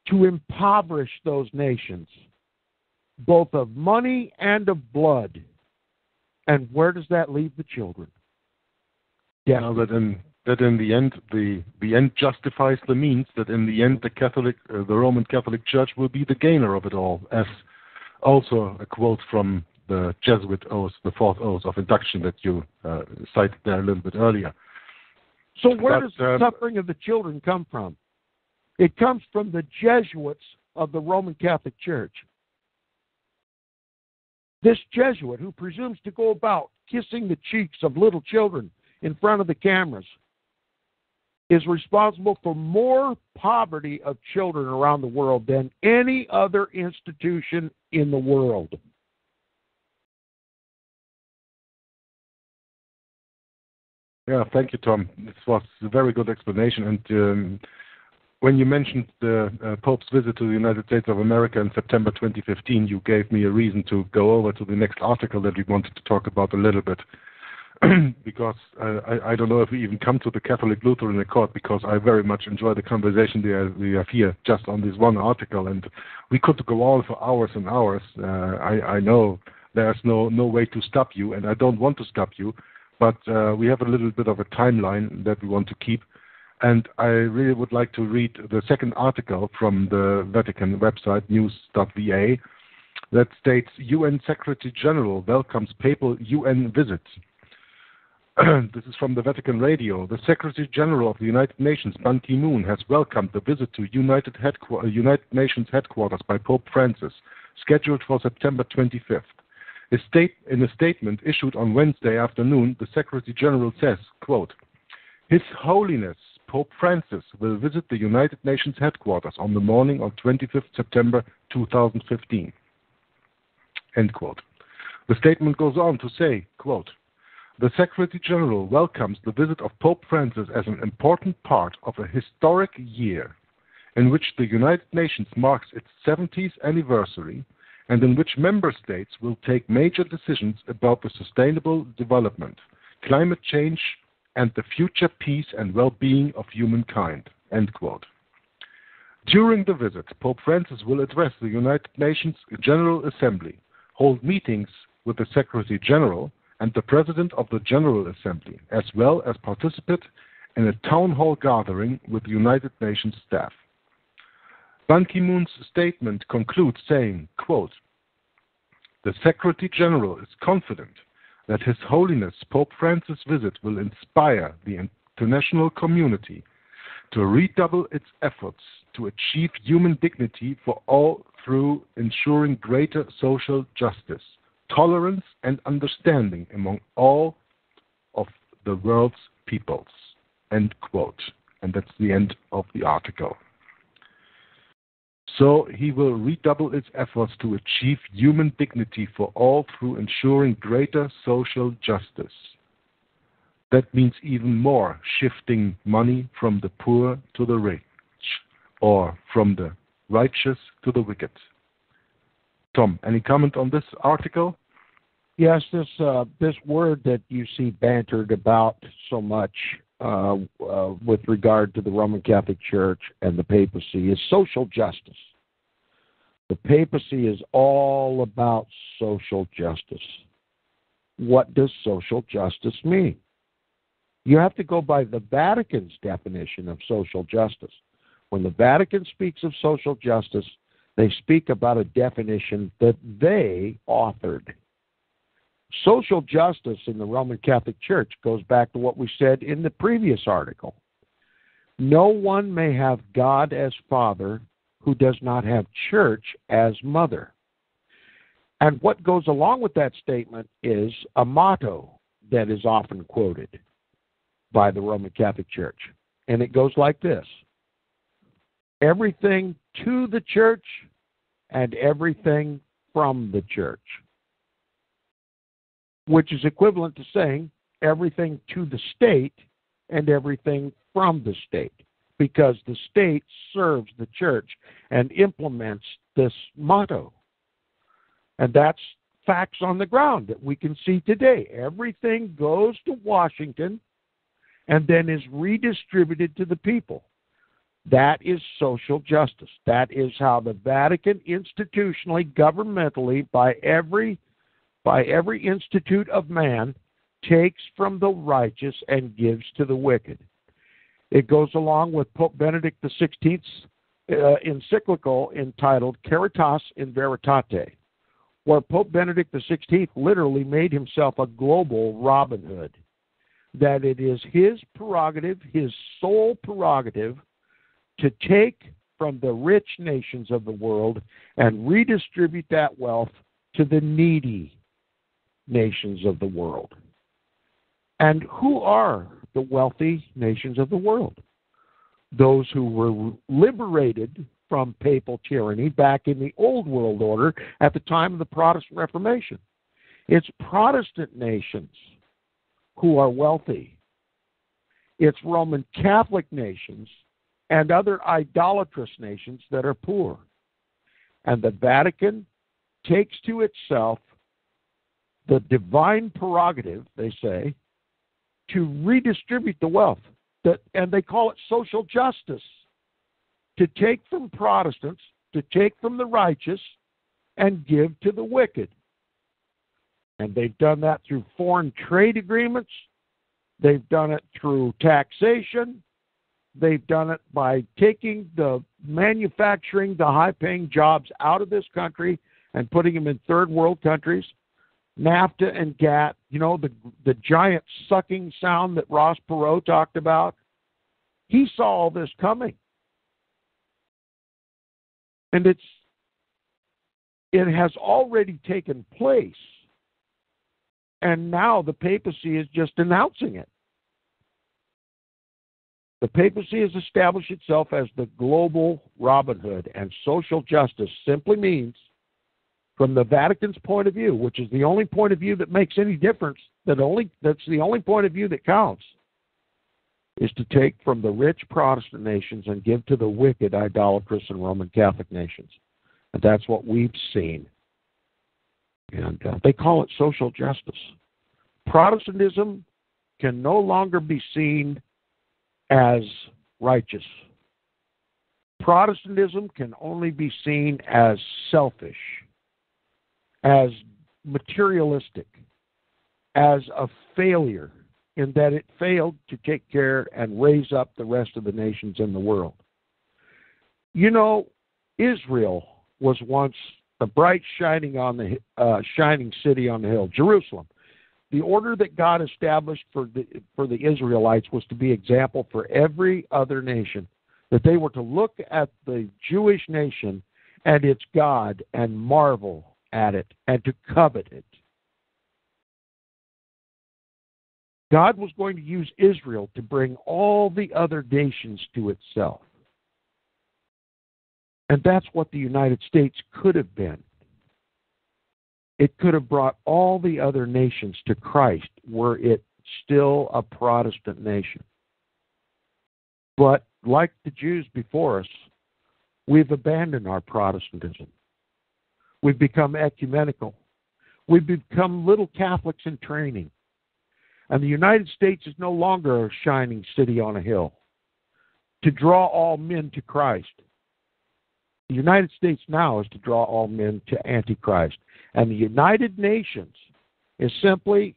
Speaker 4: to impoverish those nations, both of money and of blood. And where does that leave the children?
Speaker 2: Death. Now that in that in the end the the end justifies the means. That in the end the Catholic uh, the Roman Catholic Church will be the gainer of it all, as also a quote from the Jesuit oath, the fourth oath of induction that you uh, cited there a little bit earlier.
Speaker 4: So where but, does the um, suffering of the children come from? It comes from the Jesuits of the Roman Catholic Church. This Jesuit who presumes to go about kissing the cheeks of little children in front of the cameras is responsible for more poverty of children around the world than any other institution in the world.
Speaker 2: Yeah, thank you, Tom. This was a very good explanation. And um, when you mentioned the uh, Pope's visit to the United States of America in September 2015, you gave me a reason to go over to the next article that we wanted to talk about a little bit. because uh, I, I, don't know if we even come to the Catholic Lutheran Accord because I very much enjoy the conversation we have here just on this one article, and we could go on for hours and hours. Uh, I, I, know there's no no way to stop you, and I don't want to stop you, but uh, we have a little bit of a timeline that we want to keep. And I really would like to read the second article from the Vatican website, news.va, that states UN Secretary General welcomes papal UN visit. this is from the Vatican Radio. The Secretary General of the United Nations, Ban Ki moon, has welcomed the visit to United, Headqu- uh, United Nations headquarters by Pope Francis, scheduled for September 25th. A state, in a statement issued on Wednesday afternoon, the Secretary General says, quote, His Holiness Pope Francis will visit the United Nations headquarters on the morning of 25th September 2015. End quote. The statement goes on to say, quote, the Secretary General welcomes the visit of Pope Francis as an important part of a historic year in which the United Nations marks its 70th anniversary and in which member states will take major decisions about the sustainable development, climate change, and the future peace and well-being of humankind. During the visit, Pope Francis will address the United Nations General Assembly, hold meetings with the Secretary General, and the President of the General Assembly, as well as participate in a town hall gathering with the United Nations staff. Ban Ki-moon's statement concludes saying, quote, The Secretary General is confident that His Holiness Pope Francis' visit will inspire the international community to redouble its efforts to achieve human dignity for all through ensuring greater social justice tolerance and understanding among all of the world's peoples. End quote. And that's the end of the article. So he will redouble its efforts to achieve human dignity for all through ensuring greater social justice. That means even more shifting money from the poor to the rich, or from the righteous to the wicked. Tom, any comment on this article?
Speaker 4: Yes, this uh, this word that you see bantered about so much uh, uh, with regard to the Roman Catholic Church and the papacy is social justice. The papacy is all about social justice. What does social justice mean? You have to go by the Vatican's definition of social justice. When the Vatican speaks of social justice, they speak about a definition that they authored. Social justice in the Roman Catholic Church goes back to what we said in the previous article. No one may have God as Father who does not have church as mother. And what goes along with that statement is a motto that is often quoted by the Roman Catholic Church. And it goes like this everything to the church and everything from the church, which is equivalent to saying everything to the state and everything from the state because the state serves the church and implements this motto. And that's facts on the ground that we can see today. Everything goes to Washington and then is redistributed to the people. That is social justice. That is how the Vatican institutionally, governmentally, by every by every institute of man, takes from the righteous and gives to the wicked. It goes along with Pope Benedict XVI's uh, encyclical entitled Caritas in Veritate, where Pope Benedict XVI literally made himself a global Robin Hood. That it is his prerogative, his sole prerogative, to take from the rich nations of the world and redistribute that wealth to the needy nations of the world. And who are the wealthy nations of the world? Those who were liberated from papal tyranny back in the Old World Order at the time of the Protestant Reformation. It's Protestant nations who are wealthy. It's Roman Catholic nations and other idolatrous nations that are poor. And the Vatican takes to itself the divine prerogative, they say, to redistribute the wealth. That, and they call it social justice to take from Protestants, to take from the righteous, and give to the wicked. And they've done that through foreign trade agreements, they've done it through taxation, They've done it by taking the manufacturing, the high paying jobs out of this country and putting them in third world countries. NAFTA and GATT, you know, the, the giant sucking sound that Ross Perot talked about. He saw all this coming. And it's it has already taken place. And now the papacy is just announcing it. The papacy has established itself as the global Robin Hood, and social justice simply means, from the Vatican's point of view, which is the only point of view that makes any difference, that only that's the only point of view that counts, is to take from the rich Protestant nations and give to the wicked, idolatrous, and Roman Catholic nations. And that's what we've seen. And uh, they call it social justice. Protestantism can no longer be seen as righteous. Protestantism can only be seen as selfish, as materialistic, as a failure in that it failed to take care and raise up the rest of the nations in the world. You know, Israel was once the bright shining on the uh, shining city on the hill, Jerusalem the order that God established for the for the Israelites was to be example for every other nation. That they were to look at the Jewish nation and its God and marvel at it and to covet it. God was going to use Israel to bring all the other nations to itself. And that's what the United States could have been. It could have brought all the other nations to Christ were it still a Protestant nation. But like the Jews before us, we've abandoned our Protestantism. We've become ecumenical. We've become little Catholics in training. And the United States is no longer a shining city on a hill to draw all men to Christ. The United States now is to draw all men to Antichrist. And the United Nations is simply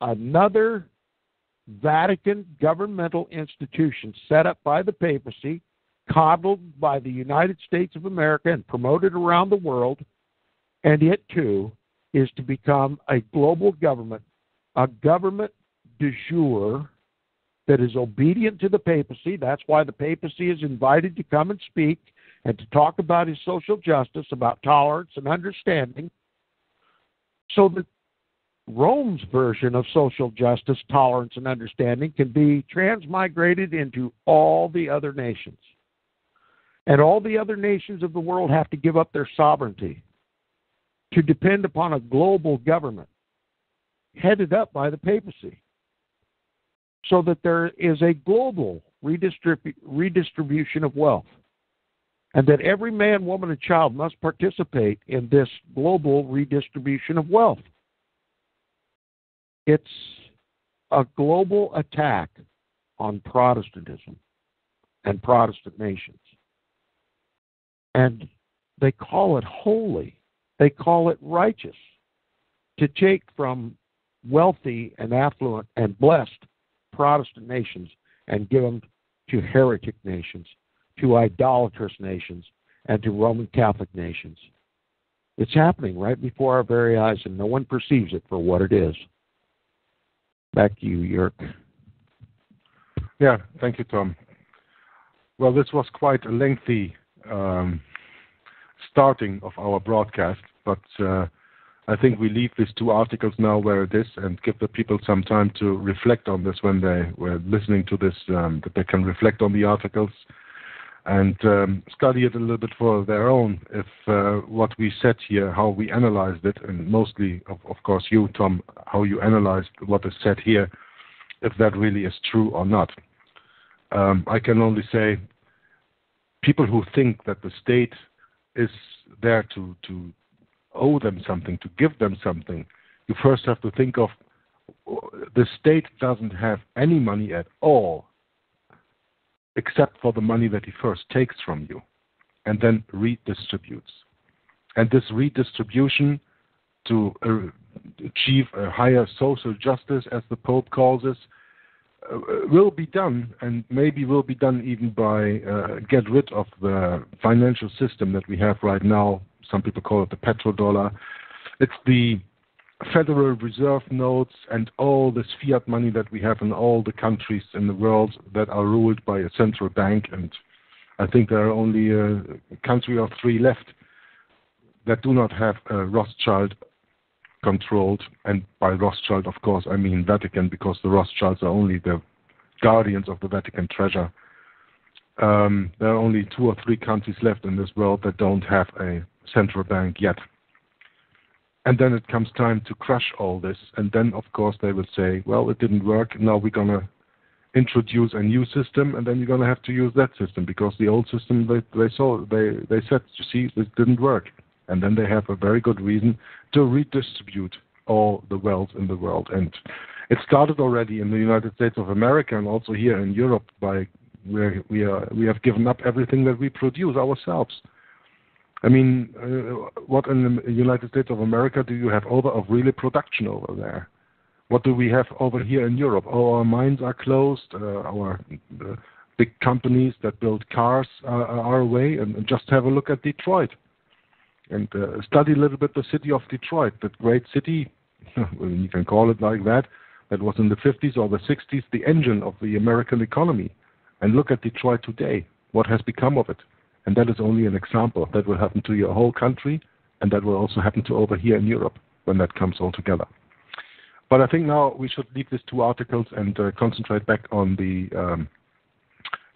Speaker 4: another Vatican governmental institution set up by the papacy, coddled by the United States of America, and promoted around the world. And it too is to become a global government, a government de jure that is obedient to the papacy. That's why the papacy is invited to come and speak and to talk about his social justice, about tolerance and understanding, so that Rome's version of social justice, tolerance, and understanding can be transmigrated into all the other nations. And all the other nations of the world have to give up their sovereignty to depend upon a global government headed up by the papacy so that there is a global redistribu- redistribution of wealth and that every man, woman, and child must participate in this global redistribution of wealth. It's a global attack on Protestantism and Protestant nations. And they call it holy, they call it righteous to take from wealthy and affluent and blessed Protestant nations and give them to heretic nations, to idolatrous nations, and to Roman Catholic nations. It's happening right before our very eyes, and no one perceives it for what it is. Back to you, Jörg.
Speaker 2: Yeah, thank you, Tom. Well, this was quite a lengthy um, starting of our broadcast, but uh, I think we leave these two articles now where it is and give the people some time to reflect on this when they were listening to this, um, that they can reflect on the articles and um, study it a little bit for their own. If uh, what we said here, how we analyzed it, and mostly, of, of course, you, Tom, how you analyzed what is said here, if that really is true or not. Um, I can only say people who think that the state is there to, to owe them something, to give them something, you first have to think of the state doesn't have any money at all except for the money that he first takes from you and then redistributes. And this redistribution to uh, achieve a higher social justice, as the Pope calls it, uh, will be done, and maybe will be done even by uh, get rid of the financial system that we have right now. Some people call it the petrodollar. It's the Federal Reserve notes and all this fiat money that we have in all the countries in the world that are ruled by a central bank. And I think there are only a country or three left that do not have a Rothschild controlled. And by Rothschild, of course, I mean Vatican because the Rothschilds are only the guardians of the Vatican treasure. Um, there are only two or three countries left in this world that don't have a central bank yet. And then it comes time to crush all this. And then, of course, they will say, well, it didn't work. Now we're going to introduce a new system, and then you're going to have to use that system because the old system they, they saw they they said, you see, this didn't work. And then they have a very good reason to redistribute all the wealth in the world. And it started already in the United States of America and also here in Europe by where we are we have given up everything that we produce ourselves. I mean, uh, what in the United States of America do you have over of really production over there? What do we have over here in Europe? Oh, our mines are closed. Uh, our uh, big companies that build cars are, away. And, just have a look at Detroit and study a little bit the city of Detroit, that great city, you can call it like that, that was in the 50s or the 60s the engine of the American economy. And look at Detroit today. What has become of it? And that is only an example. That will happen to your whole country, and that will also happen to over here in Europe when that comes all together. But I think now we should leave these two articles and uh, concentrate back on the um,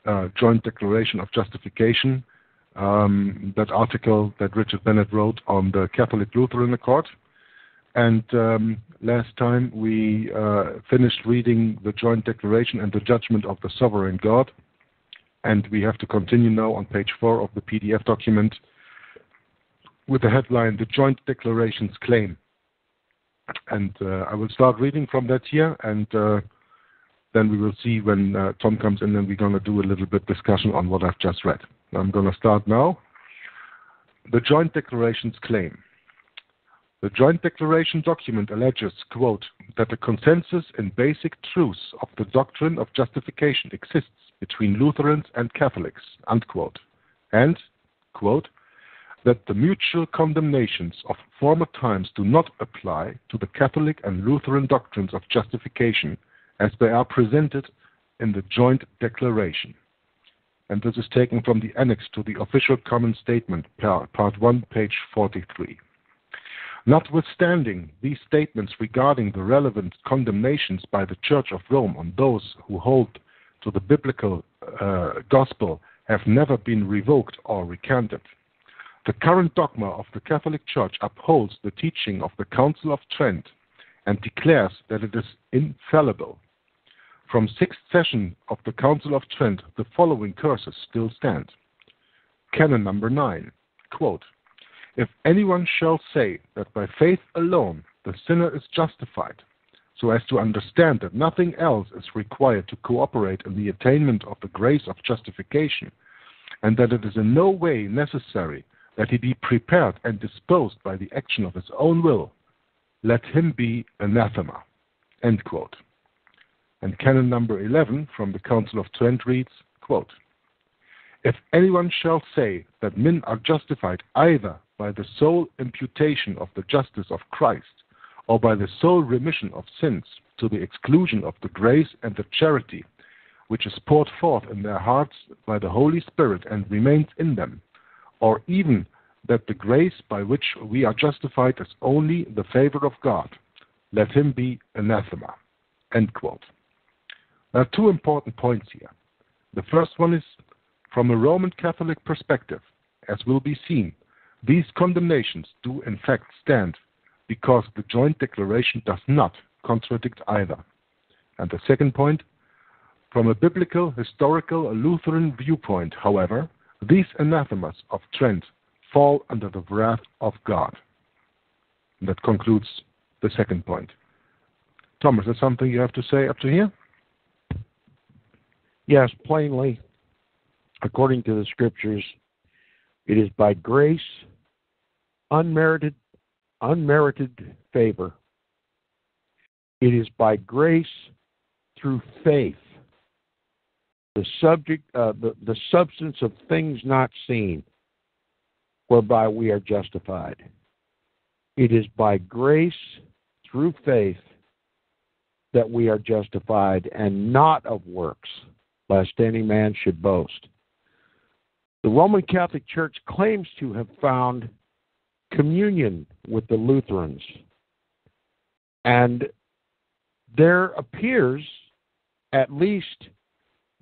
Speaker 2: uh, Joint Declaration of Justification, um, that article that Richard Bennett wrote on the Catholic Lutheran Accord. And um, last time we uh, finished reading the Joint Declaration and the Judgment of the Sovereign God and we have to continue now on page four of the PDF document with the headline The Joint Declarations Claim. And uh, I will start reading from that here, and uh, then we will see when uh, Tom comes in, and we're going to do a little bit discussion on what I've just read. I'm going to start now. The Joint Declarations claim. The Joint Declaration document alleges, quote, that a consensus in basic truths of the doctrine of justification exists between Lutherans and Catholics, unquote, and, quote, that the mutual condemnations of former times do not apply to the Catholic and Lutheran doctrines of justification as they are presented in the joint declaration. And this is taken from the annex to the official common statement, part 1, page 43. Notwithstanding these statements regarding the relevant condemnations by the Church of Rome on those who hold to the biblical uh, gospel have never been revoked or recanted. The current dogma of the Catholic Church upholds the teaching of the Council of Trent and declares that it is infallible. From sixth session of the Council of Trent, the following curses still stand. Canon number nine, quote, If anyone shall say that by faith alone the sinner is justified, so as to understand that nothing else is required to cooperate in the attainment of the grace of justification, and that it is in no way necessary that he be prepared and disposed by the action of his own will, let him be anathema. End quote. And canon number 11 from the Council of Trent reads, quote, If anyone shall say that men are justified either by the sole imputation of the justice of Christ or by the sole remission of sins to the exclusion of the grace and the charity which is poured forth in their hearts by the Holy Spirit and remains in them, or even that the grace by which we are justified is only the favor of God, let him be anathema. End quote. There are two important points here. The first one is from a Roman Catholic perspective, as will be seen, these condemnations do in fact stand because the joint declaration does not contradict either. And the second point, from a biblical, historical, Lutheran viewpoint, however, these anathemas of Trent fall under the wrath of God. And that concludes the second point. Thomas, is something you have to say up to here?
Speaker 4: Yes, plainly, according to the scriptures, it is by grace, unmerited, unmerited favor. It is by grace through faith. The subject, uh, the, the substance of things not seen whereby we are justified. It is by grace through faith that we are justified and not of works, lest any man should boast. The Roman Catholic Church claims to have found communion with the Lutherans. And there appears, at least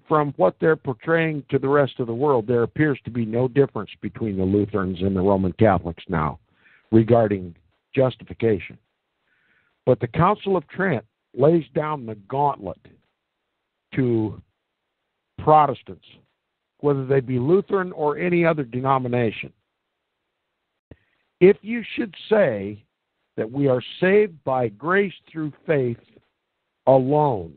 Speaker 4: from what they're portraying to the rest of the world, there appears to be no difference between the Lutherans and the Roman Catholics now regarding justification. But the Council of Trent lays down the gauntlet to Protestants, whether they be Lutheran or any other denomination. If you should say that we are saved by grace through faith alone,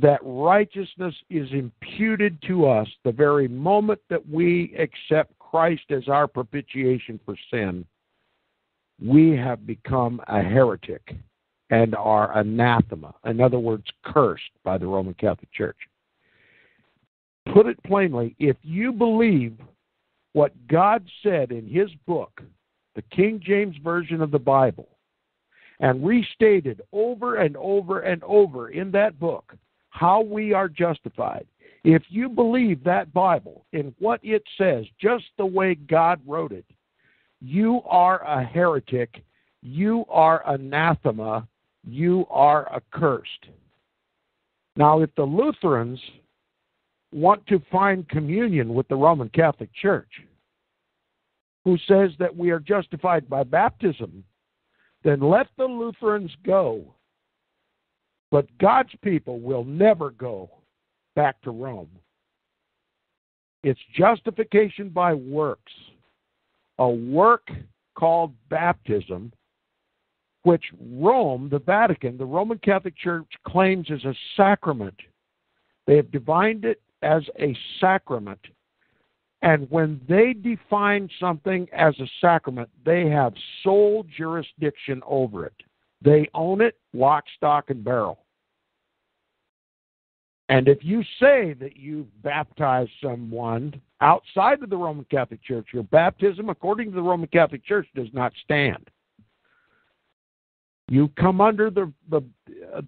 Speaker 4: that righteousness is imputed to us the very moment that we accept Christ as our propitiation for sin, we have become a heretic and are anathema. In other words, cursed by the Roman Catholic Church. Put it plainly, if you believe what God said in His book, the King James Version of the Bible, and restated over and over and over in that book, how we are justified. If you believe that Bible in what it says, just the way God wrote it, you are a heretic, you are anathema, you are accursed. Now, if the Lutherans want to find communion with the Roman Catholic Church, who says that we are justified by baptism, then let the Lutherans go but God's people will never go back to Rome. It's justification by works, a work called baptism which Rome, the Vatican, the Roman Catholic Church claims is a sacrament. They have defined it as a sacrament. And when they define something as a sacrament, they have sole jurisdiction over it. They own it, lock, stock, and barrel. And if you say that you've baptized someone outside of the Roman Catholic Church, your baptism, according to the Roman Catholic Church, does not stand. You come under the the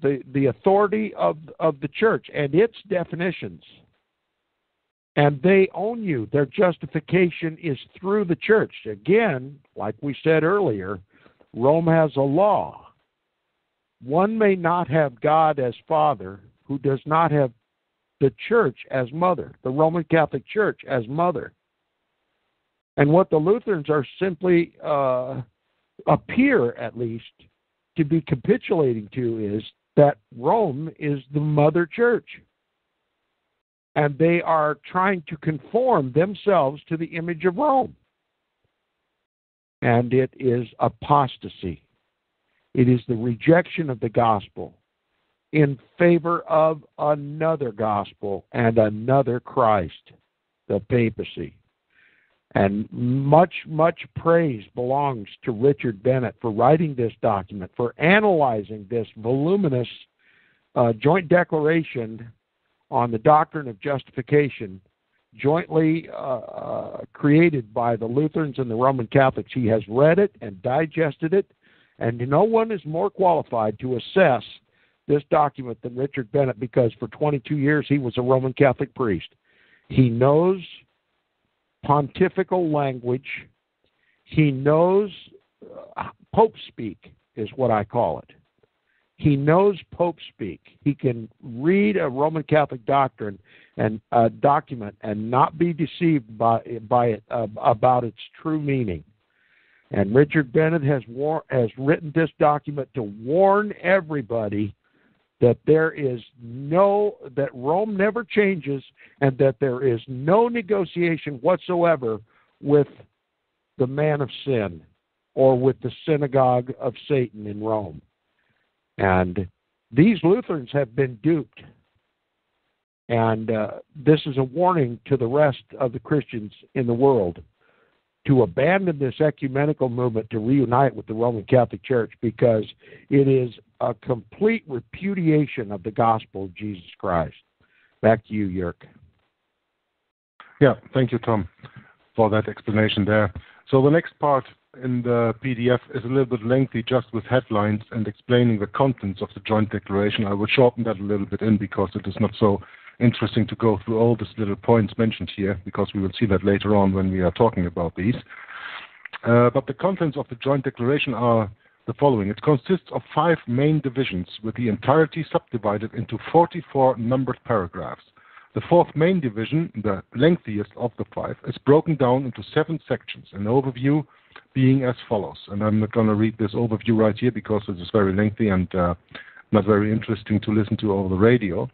Speaker 4: the, the authority of of the church and its definitions. And they own you. Their justification is through the church. Again, like we said earlier, Rome has a law. One may not have God as father who does not have the church as mother, the Roman Catholic Church as mother. And what the Lutherans are simply uh, appear, at least, to be capitulating to is that Rome is the mother church. And they are trying to conform themselves to the image of Rome. And it is apostasy. It is the rejection of the gospel in favor of another gospel and another Christ, the papacy. And much, much praise belongs to Richard Bennett for writing this document, for analyzing this voluminous uh, joint declaration on the doctrine of justification, jointly uh, uh, created by the Lutherans and the Roman Catholics. He has read it and digested it, and no one is more qualified to assess this document than Richard Bennett because for 22 years he was a Roman Catholic priest. He knows pontifical language. He knows uh, Pope speak, is what I call it. He knows Pope speak. He can read a Roman Catholic doctrine and uh, document and not be deceived by by it uh, about its true meaning. And Richard Bennett has war- has written this document to warn everybody that there is no that Rome never changes and that there is no negotiation whatsoever with the man of sin or with the synagogue of Satan in Rome. And these Lutherans have been duped. And uh, this is a warning to the rest of the Christians in the world to abandon this ecumenical movement to reunite with the Roman Catholic Church because it is a complete repudiation of the gospel of Jesus Christ. Back to you, Jörg.
Speaker 2: Yeah, thank you, Tom, for that explanation there. So the next part in the PDF is a little bit lengthy, just with headlines and explaining the contents of the joint declaration. I will shorten that a little bit in because it is not so interesting to go through all these little points mentioned here, because we will see that later on when we are talking about these. Uh, but the contents of the joint declaration are the following. It consists of five main divisions, with the entirety subdivided into 44 numbered paragraphs. The fourth main division, the lengthiest of the five, is broken down into seven sections, an overview being as follows. And I'm not going to read this overview right here because it is very lengthy and uh, not very interesting to listen to over the radio.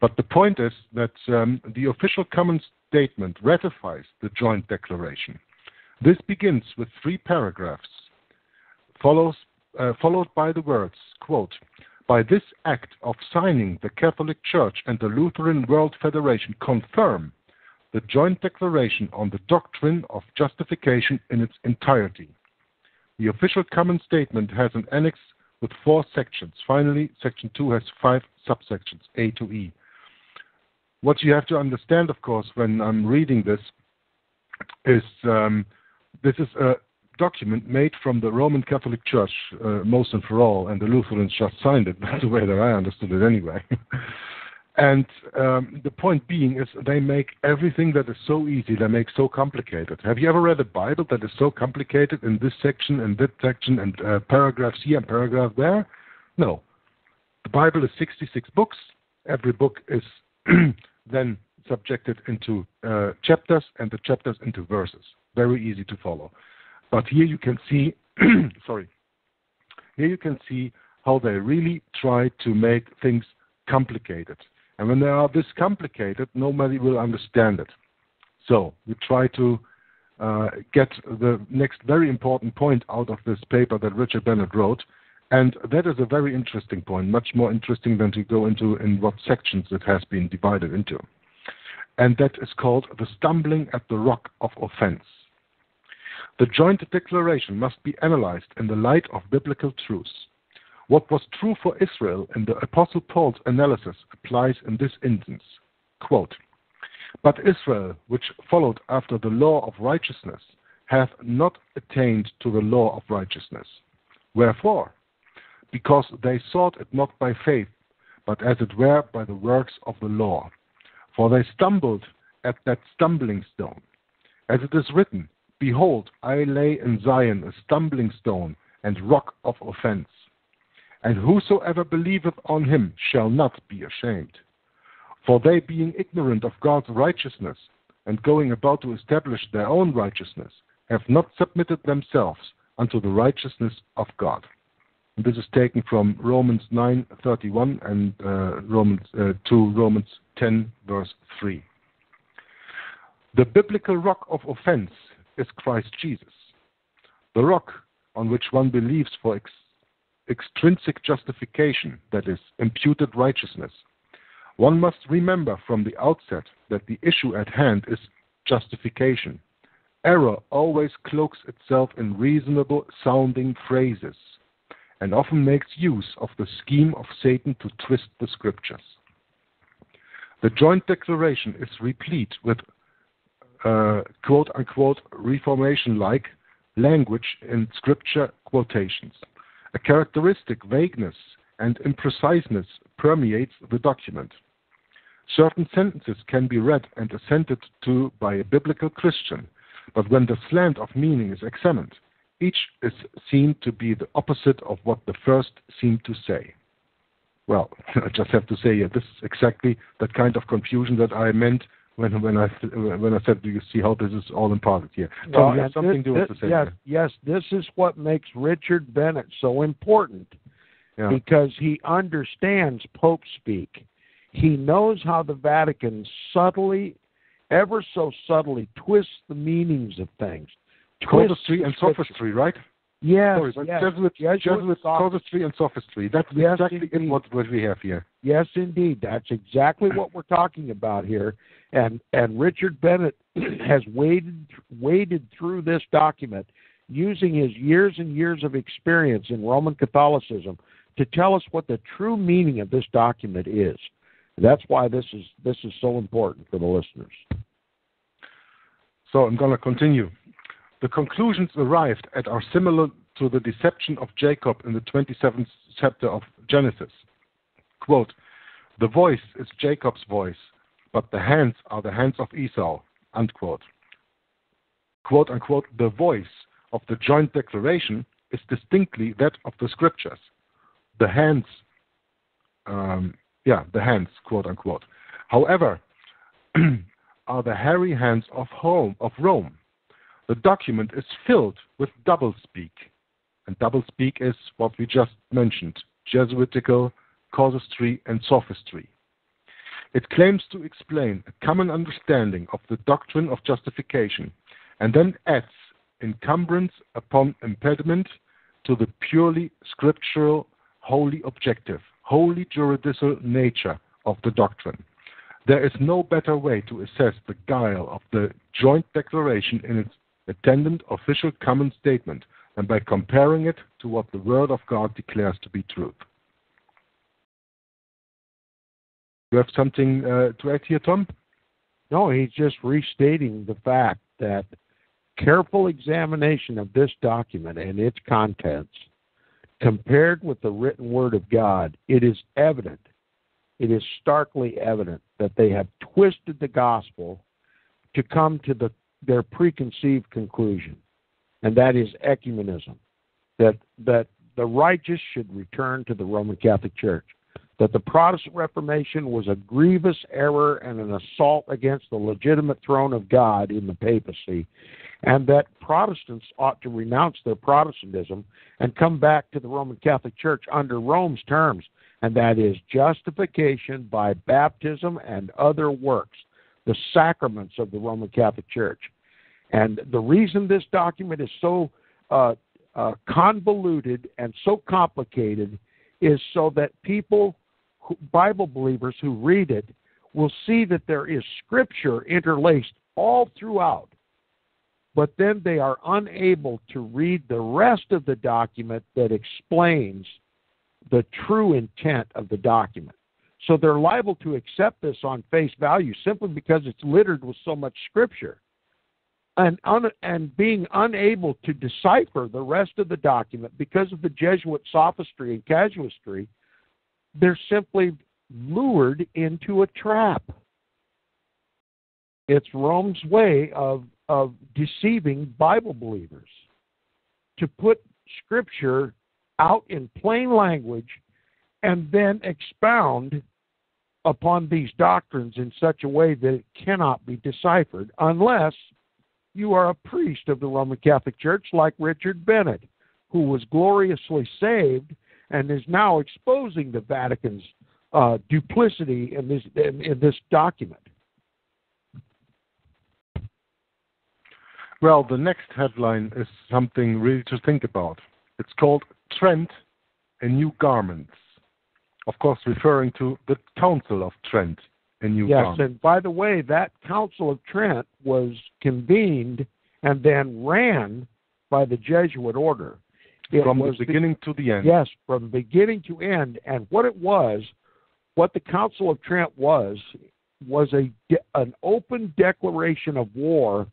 Speaker 2: But the point is that um, the official common statement ratifies the joint declaration. This begins with three paragraphs, follows, uh, followed by the words, quote, by this act of signing, the Catholic Church and the Lutheran World Federation confirm the joint declaration on the doctrine of justification in its entirety. The official common statement has an annex with four sections. Finally, section 2 has five subsections, A to E what you have to understand, of course, when I'm reading this, is um, this is a document made from the Roman Catholic Church, uh, most and for all, and the Lutherans just signed it. That's the way that I understood it anyway. and um, the point being is they make everything that is so easy, they make so complicated. Have you ever read a Bible that is so complicated in this section and that section and uh, paragraphs here and paragraph there? No. The Bible is 66 books. Every book is then subjected into uh, chapters and the chapters into verses. Very easy to follow. But here you can see, sorry, here you can see how they really try to make things complicated. And when they are this complicated, nobody will understand it. So we try to uh, get the next very important point out of this paper that Richard Bennett wrote, And that is a very interesting point, much more interesting than to go into in what sections it has been divided into. And that is called the stumbling at the rock of offense. The joint declaration must be analyzed in the light of biblical truths. What was true for Israel in the Apostle Paul's analysis applies in this instance. Quote, but Israel, which followed after the law of righteousness, hath not attained to the law of righteousness. Wherefore? Because they sought it not by faith, but as it were by the works of the law. For they stumbled at that stumbling stone. As it is written, Behold, I lay in Zion a stumbling stone and rock of offense. And whosoever believeth on him shall not be ashamed. For they, being ignorant of God's righteousness, and going about to establish their own righteousness, have not submitted themselves unto the righteousness of God. And this is taken from Romans 9:31 and uh, Romans uh, to Romans 10 verse 3. The biblical rock of offense is Christ Jesus, the rock on which one believes for ex- extrinsic justification, that is, imputed righteousness, one must remember from the outset that the issue at hand is justification. Error always cloaks itself in reasonable sounding phrases and often makes use of the scheme of Satan to twist the scriptures. The joint declaration is replete with uh, quote unquote reformation like language in scripture quotations. A characteristic vagueness and impreciseness permeates the document. Certain sentences can be read and assented to by a biblical Christian, but when the slant of meaning is examined, each is seen to be the opposite of what the first seemed to say. Well, I just have to say, yeah, this is exactly that kind of confusion that I meant when when I when I said, "Do you see how this is all imparted here?"
Speaker 4: Well,
Speaker 2: Tom, something
Speaker 4: this,
Speaker 2: to
Speaker 4: this,
Speaker 2: say.
Speaker 4: yes,
Speaker 2: here.
Speaker 4: yes, this is what makes Richard Bennett so important
Speaker 2: Yeah.
Speaker 4: because he understands Pope speak. He knows how the Vatican subtly, ever so subtly, twists the meanings of things. Twists
Speaker 2: Casuistry and sophistry, right?
Speaker 4: Yes,
Speaker 2: Sorry, but
Speaker 4: yes,
Speaker 2: Jesuit,
Speaker 4: Jesuit
Speaker 2: Jesuit
Speaker 4: sophistry.
Speaker 2: and sophistry. That's
Speaker 4: Yes,
Speaker 2: exactly
Speaker 4: indeed.
Speaker 2: what, what we have here.
Speaker 4: Yes, indeed. That's exactly what we're talking about here. And and Richard Bennett has waded waded through this document using his years and years of experience in Roman Catholicism to tell us what the true meaning of this document is. That's why this is this is so important for the listeners.
Speaker 2: So I'm going to continue. The conclusions arrived at are similar to the deception of Jacob in the 27th chapter of Genesis. Quote, the voice is Jacob's voice, but the hands are the hands of Esau. Unquote. Quote unquote, the voice of the joint declaration is distinctly that of the scriptures. The hands, um, yeah, the hands, quote unquote. However, are the hairy hands of home of Rome. The document is filled with doublespeak, and doublespeak is what we just mentioned: Jesuitical, casuistry, and sophistry. It claims to explain a common understanding of the doctrine of justification, and then adds encumbrance upon impediment to the purely scriptural, wholly objective, wholly juridical nature of the doctrine. There is no better way to assess the guile of the joint declaration in its attendant official common statement and by comparing it to what the Word of God declares to be truth. You have something uh, to add here, Tom?
Speaker 4: No, he's just restating the fact that careful examination of this document and its contents, compared with the written word of God, it is evident, it is starkly evident that they have twisted the gospel to come to the, their preconceived conclusion, and that is ecumenism, that that the righteous should return to the Roman Catholic Church that the Protestant Reformation was a grievous error and an assault against the legitimate throne of God in the papacy, and that Protestants ought to renounce their Protestantism and come back to the Roman Catholic Church under Rome's terms, and that is justification by baptism and other works, the sacraments of the Roman Catholic Church. And the reason this document is so uh, uh, convoluted and so complicated is so that people, who, Bible believers who read it, will see that there is scripture interlaced all throughout, but then they are unable to read the rest of the document that explains the true intent of the document. So they're liable to accept this on face value simply because it's littered with so much scripture. And, un, and being unable to decipher the rest of the document because of the Jesuit sophistry and casuistry, they're simply lured into a trap. It's Rome's way of, of deceiving Bible believers to put Scripture out in plain language and then expound upon these doctrines in such a way that it cannot be deciphered unless you are a priest of the Roman Catholic Church like Richard Bennett, who was gloriously saved and is now exposing the Vatican's uh, duplicity in this in, in this document.
Speaker 2: Well, the next headline is something really to think about. It's called Trent in New Garments. Of course, referring to the Council of Trent in New
Speaker 4: yes,
Speaker 2: Garments.
Speaker 4: and by the way, that Council of Trent was convened and then ran by the Jesuit order. It
Speaker 2: From the beginning to the end.
Speaker 4: Yes, from beginning to end. And what it was, what the Council of Trent was, was a an open declaration of war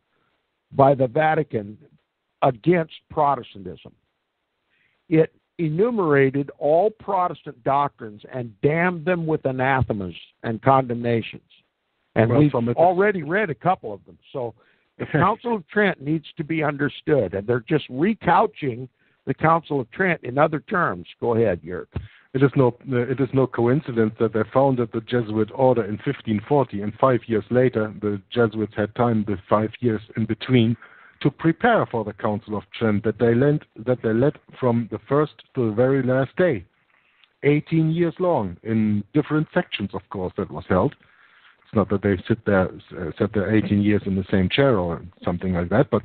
Speaker 4: by the Vatican against Protestantism. It enumerated all Protestant doctrines and damned them with anathemas and condemnations. And
Speaker 2: Well,
Speaker 4: we've already read a couple of them. So the Council of Trent needs to be understood, and they're just recouching the Council of Trent in other terms. Go ahead, Jörg.
Speaker 2: It is no it is no coincidence that they founded the Jesuit order in 1540, and five years later, the Jesuits had time, the five years in between, to prepare for the Council of Trent that they led that they led from the first to the very last day, 18 years long, in different sections, of course, that was held. It's not that they sit there uh, sat there 18 years in the same chair or something like that, but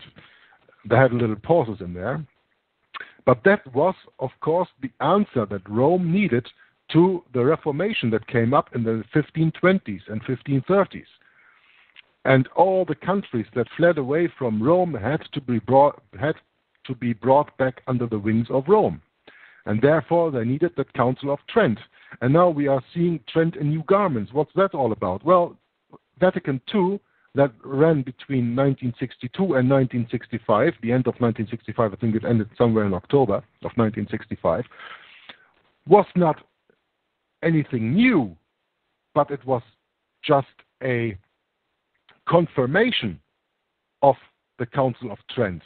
Speaker 2: they had little pauses in there. But that was, of course, the answer that Rome needed to the Reformation that came up in the 1520s and 1530s. And all the countries that fled away from Rome had to be brought, had to be brought back under the wings of Rome. And therefore, they needed that Council of Trent. And now we are seeing Trent in new garments. What's that all about? Well, Vatican II that ran between 1962 and 1965. The end of 1965, I think it ended somewhere in October of 1965, was not anything new, but it was just a confirmation of the Council of Trent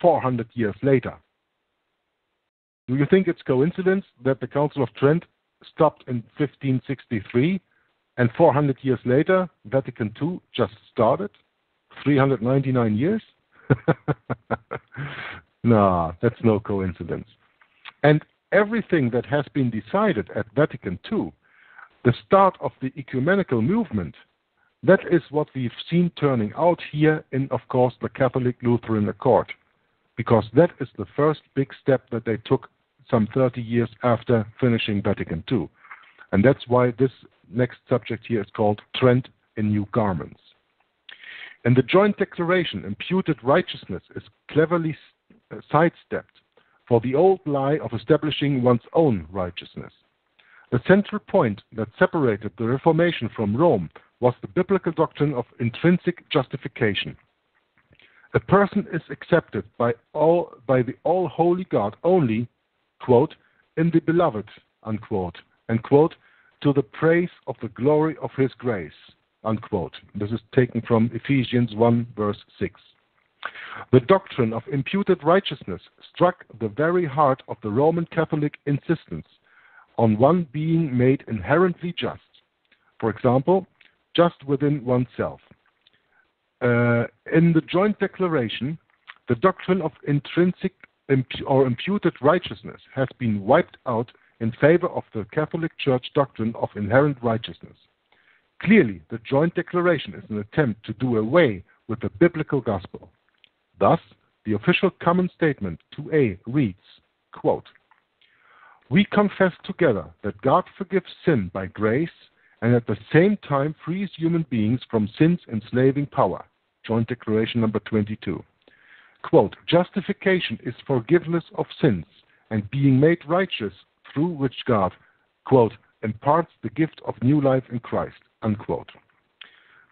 Speaker 2: 400 years later. Do you think it's coincidence that the Council of Trent stopped in 1563 and 400 years later, Vatican II just started? 399 years? no, that's no coincidence. And everything that has been decided at Vatican II, the start of the ecumenical movement, that is what we've seen turning out here in, of course, the Catholic Lutheran Accord, because that is the first big step that they took some 30 years after finishing Vatican II. And that's why this next subject here is called Trent in New Garments. In the joint declaration, imputed righteousness is cleverly uh, sidestepped for the old lie of establishing one's own righteousness. The central point that separated the Reformation from Rome was the biblical doctrine of intrinsic justification. A person is accepted by all by the all holy God only, quote, in the beloved, unquote, and quote, to the praise of the glory of his grace, unquote. This is taken from Ephesians 1 verse 6. The doctrine of imputed righteousness struck the very heart of the Roman Catholic insistence on one being made inherently just. For example, just within oneself. Uh, in the joint declaration, the doctrine of intrinsic or imputed righteousness has been wiped out in favor of the Catholic Church doctrine of inherent righteousness. Clearly, the joint declaration is an attempt to do away with the biblical gospel. Thus, the official common statement 2a reads, quote, We confess together that God forgives sin by grace and at the same time frees human beings from sin's enslaving power. Joint Declaration number 22. Quote, Justification is forgiveness of sins and being made righteous through which God, quote, imparts the gift of new life in Christ, unquote.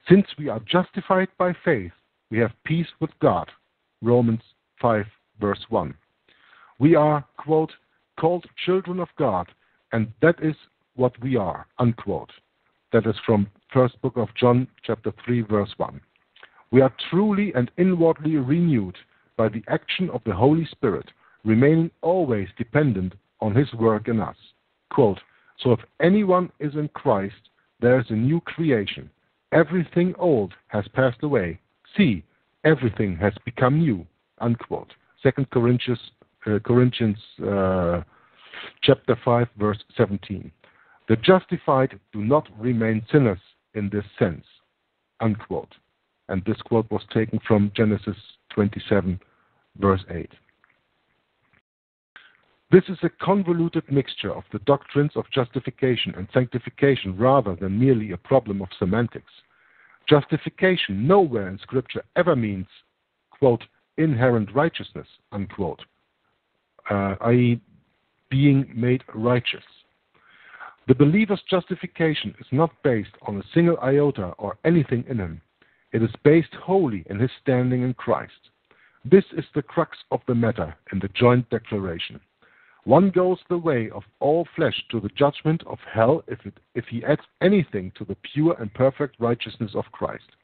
Speaker 2: Since we are justified by faith, we have peace with God. Romans 5, verse 1. We are, quote, called children of God, and that is what we are, unquote. That is from first book of John, chapter 3, verse 1. We are truly and inwardly renewed by the action of the Holy Spirit, remaining always dependent on His work in us. Quote, so if anyone is in Christ, there is a new creation. Everything old has passed away. See, everything has become new. Unquote. Second Corinthians, uh, Corinthians uh, chapter 5, verse 17. The justified do not remain sinners in this sense. Unquote. And this quote was taken from Genesis 27, verse 8. This is a convoluted mixture of the doctrines of justification and sanctification rather than merely a problem of semantics. Justification nowhere in Scripture ever means, quote, inherent righteousness, unquote, uh, i.e., being made righteous. The believer's justification is not based on a single iota or anything in him. It is based wholly in his standing in Christ. This is the crux of the matter in the joint declaration. One goes the way of all flesh to the judgment of hell if, it, if he adds anything to the pure and perfect righteousness of Christ.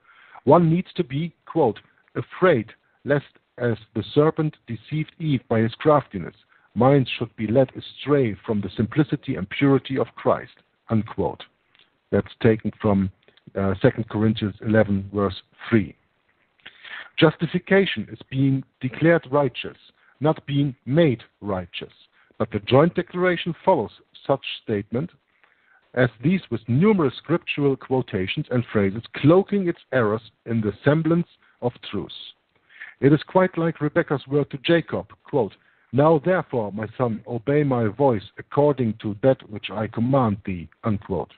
Speaker 2: One needs to be, quote, afraid lest as the serpent deceived Eve by his craftiness, minds should be led astray from the simplicity and purity of Christ, unquote. That's taken from uh, 2 Corinthians 11, verse 3. Justification is being declared righteous, not being made righteous. But the joint declaration follows such statement as these with numerous scriptural quotations and phrases cloaking its errors in the semblance of truth. It is quite like Rebekah's word to Jacob, quote, Now therefore, my son, obey my voice according to that which I command thee, unquote.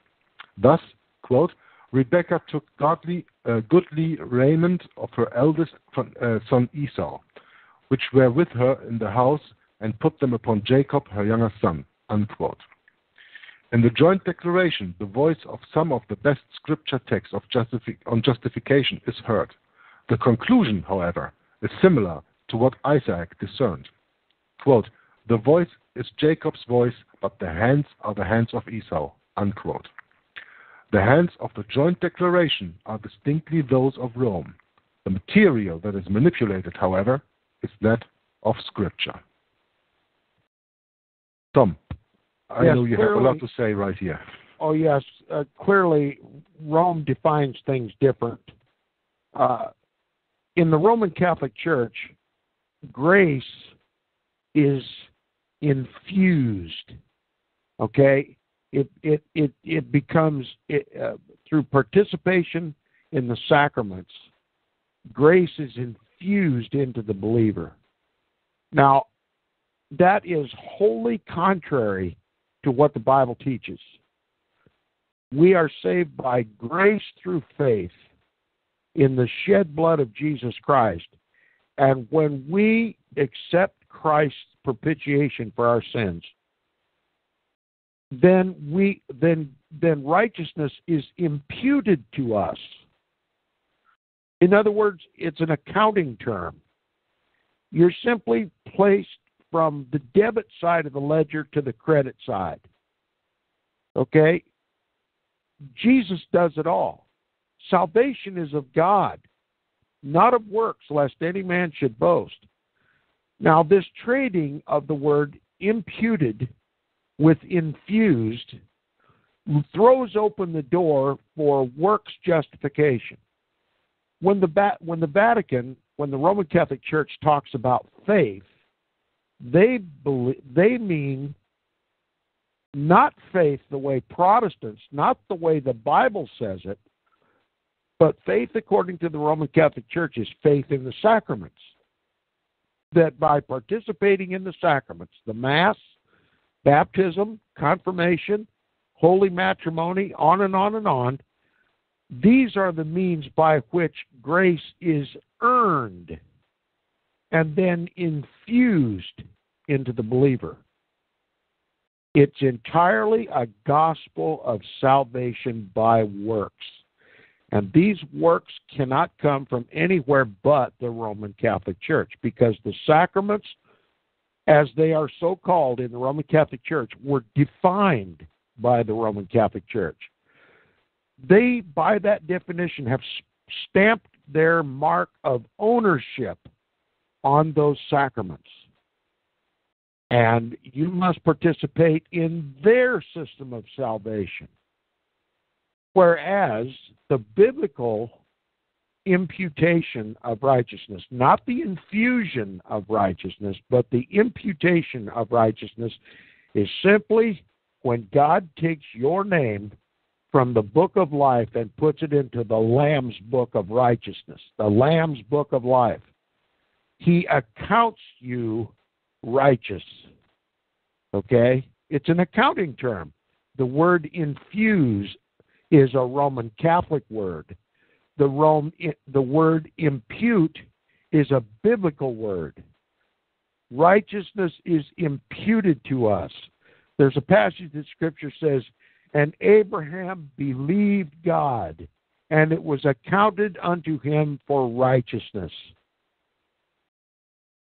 Speaker 2: Thus, quote, Rebekah took godly, uh, goodly raiment of her eldest uh, son Esau, which were with her in the house and put them upon Jacob, her younger son. Unquote. In the joint declaration, the voice of some of the best scripture texts justifi- on justification is heard. The conclusion, however, is similar to what Isaac discerned. Quote, the voice is Jacob's voice, but the hands are the hands of Esau. Unquote. The hands of the joint declaration are distinctly those of Rome. The material that is manipulated, however, is that of Scripture. Tom, I
Speaker 4: yes,
Speaker 2: know you
Speaker 4: clearly,
Speaker 2: have a lot to say right here.
Speaker 4: Oh, yes. Uh, clearly, Rome defines things different. Uh, in the Roman Catholic Church, grace is infused. Okay? It, it, it, it becomes, it, uh, through participation in the sacraments, grace is infused into the believer. Now, that is wholly contrary to what the Bible teaches. We are saved by grace through faith in the shed blood of Jesus Christ. And when we accept Christ's propitiation for our sins, then we then then righteousness is imputed to us. In other words, it's an accounting term. You're simply placed from the debit side of the ledger to the credit side. Okay? Jesus does it all. Salvation is of God, not of works, lest any man should boast. Now, this trading of the word imputed with infused throws open the door for works justification. When the, when the Vatican, when the Roman Catholic Church talks about faith, they believe, they mean not faith the way Protestants, not the way the Bible says it, but faith according to the Roman Catholic Church is faith in the sacraments. That by participating in the sacraments, the Mass, baptism, confirmation, holy matrimony, on and on and on, these are the means by which grace is earned and then infused into the believer. It's entirely a gospel of salvation by works. And these works cannot come from anywhere but the Roman Catholic Church because the sacraments, as they are so called in the Roman Catholic Church, were defined by the Roman Catholic Church. They, by that definition, have stamped their mark of ownership on those sacraments. And you must participate in their system of salvation. Whereas the biblical imputation of righteousness, not the infusion of righteousness, but the imputation of righteousness, is simply when God takes your name from the book of life and puts it into the Lamb's book of righteousness, the Lamb's book of life. He accounts you righteous. Okay? It's an accounting term. The word infuse is a Roman Catholic word. The, Rome, the word impute is a biblical word. Righteousness is imputed to us. There's a passage that Scripture says, And Abraham believed God, and it was accounted unto him for righteousness.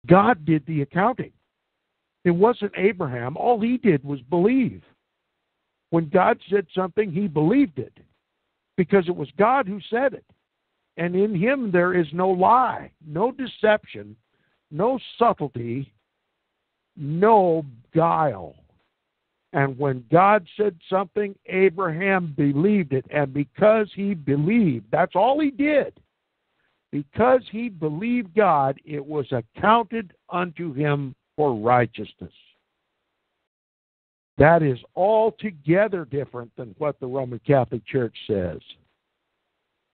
Speaker 4: God did the accounting. It wasn't Abraham. All he did was believe. When God said something, he believed it because it was God who said it. And in him there is no lie, no deception, no subtlety, no guile. And when God said something, Abraham believed it. And because he believed, that's all he did. Because he believed God, it was accounted unto him for righteousness. That is altogether different than what the Roman Catholic Church says.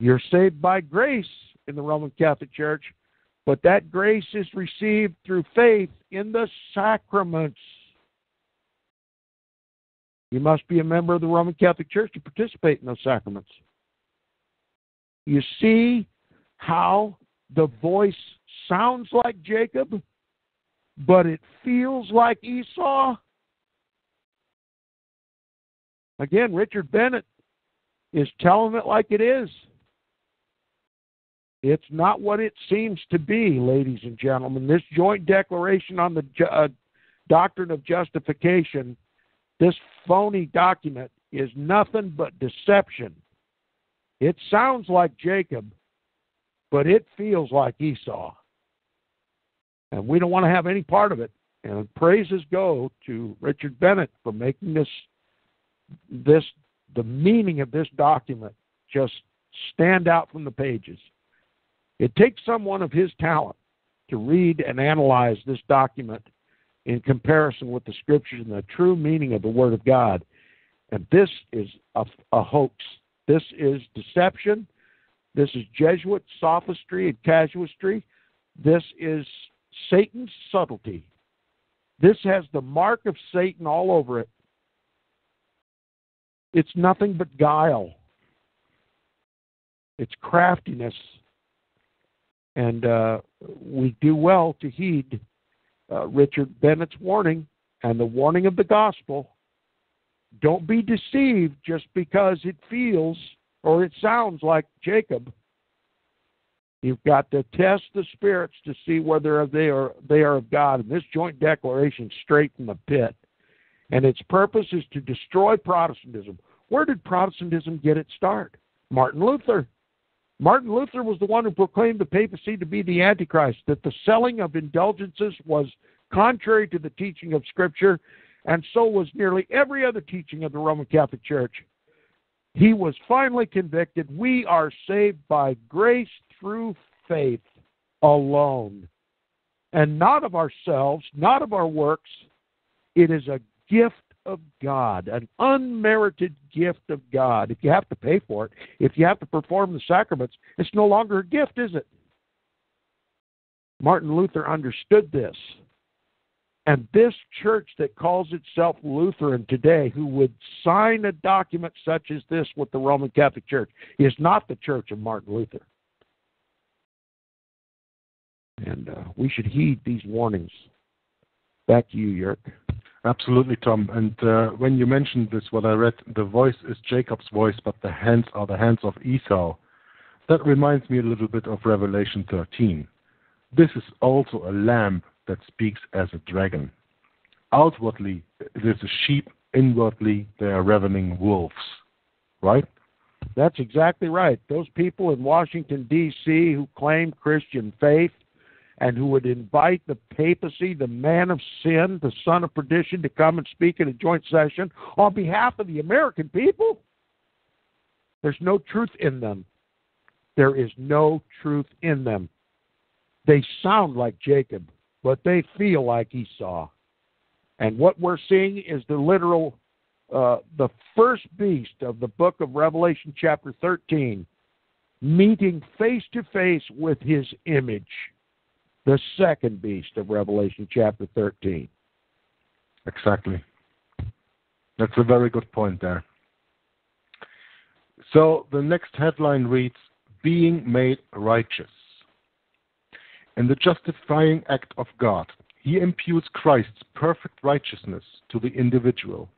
Speaker 4: You're saved by grace in the Roman Catholic Church, but that grace is received through faith in the sacraments. You must be a member of the Roman Catholic Church to participate in those sacraments. You see how the voice sounds like Jacob, but it feels like Esau? Again, Richard Bennett is telling it like it is. It's not what it seems to be, ladies and gentlemen. This joint declaration on the uh, doctrine of justification, this phony document, is nothing but deception. It sounds like Jacob, but it feels like Esau. And we don't want to have any part of it. And praises go to Richard Bennett for making this this the meaning of this document just stand out from the pages. It takes someone of his talent to read and analyze this document in comparison with the scriptures and the true meaning of the Word of God. And this is a, a hoax. This is deception. This is Jesuit sophistry and casuistry. This is Satan's subtlety. This has the mark of Satan all over it. It's nothing but guile. It's craftiness. And uh, we do well to heed uh, Richard Bennett's warning and the warning of the gospel. Don't be deceived just because it feels or it sounds like Jacob. You've got to test the spirits to see whether they are they are of God. And this joint declaration straight from the pit and its purpose is to destroy Protestantism. Where did Protestantism get its start? Martin Luther. Martin Luther was the one who proclaimed the papacy to be the Antichrist, that the selling of indulgences was contrary to the teaching of Scripture, and so was nearly every other teaching of the Roman Catholic Church. He was finally convicted. We are saved by grace through faith alone, and not of ourselves, not of our works. It is a gift of God, an unmerited gift of God. If you have to pay for it, if you have to perform the sacraments, it's no longer a gift, is it? Martin Luther understood this. And this church that calls itself Lutheran today, who would sign a document such as this with the Roman Catholic Church, is not the church of Martin Luther. And uh, we should heed these warnings. Back to you, Jörg.
Speaker 2: Absolutely, Tom. And uh, when you mentioned this, what I read, the voice is Jacob's voice, but the hands are the hands of Esau. That reminds me a little bit of Revelation 13. This is also a lamb that speaks as a dragon. Outwardly, it is a sheep. Inwardly, they are ravening wolves. Right?
Speaker 4: That's exactly right. Those people in Washington, D.C., who claim Christian faith and who would invite the papacy, the man of sin, the son of perdition, to come and speak in a joint session on behalf of the American people, there's no truth in them. There is no truth in them. They sound like Jacob, but they feel like Esau. And what we're seeing is the literal, uh, the first beast of the book of Revelation, chapter 13, meeting face to face with his image the second beast of Revelation chapter 13.
Speaker 2: Exactly. That's a very good point there. So the next headline reads Being Made Righteous. In the justifying act of God, He imputes Christ's perfect righteousness to the individual.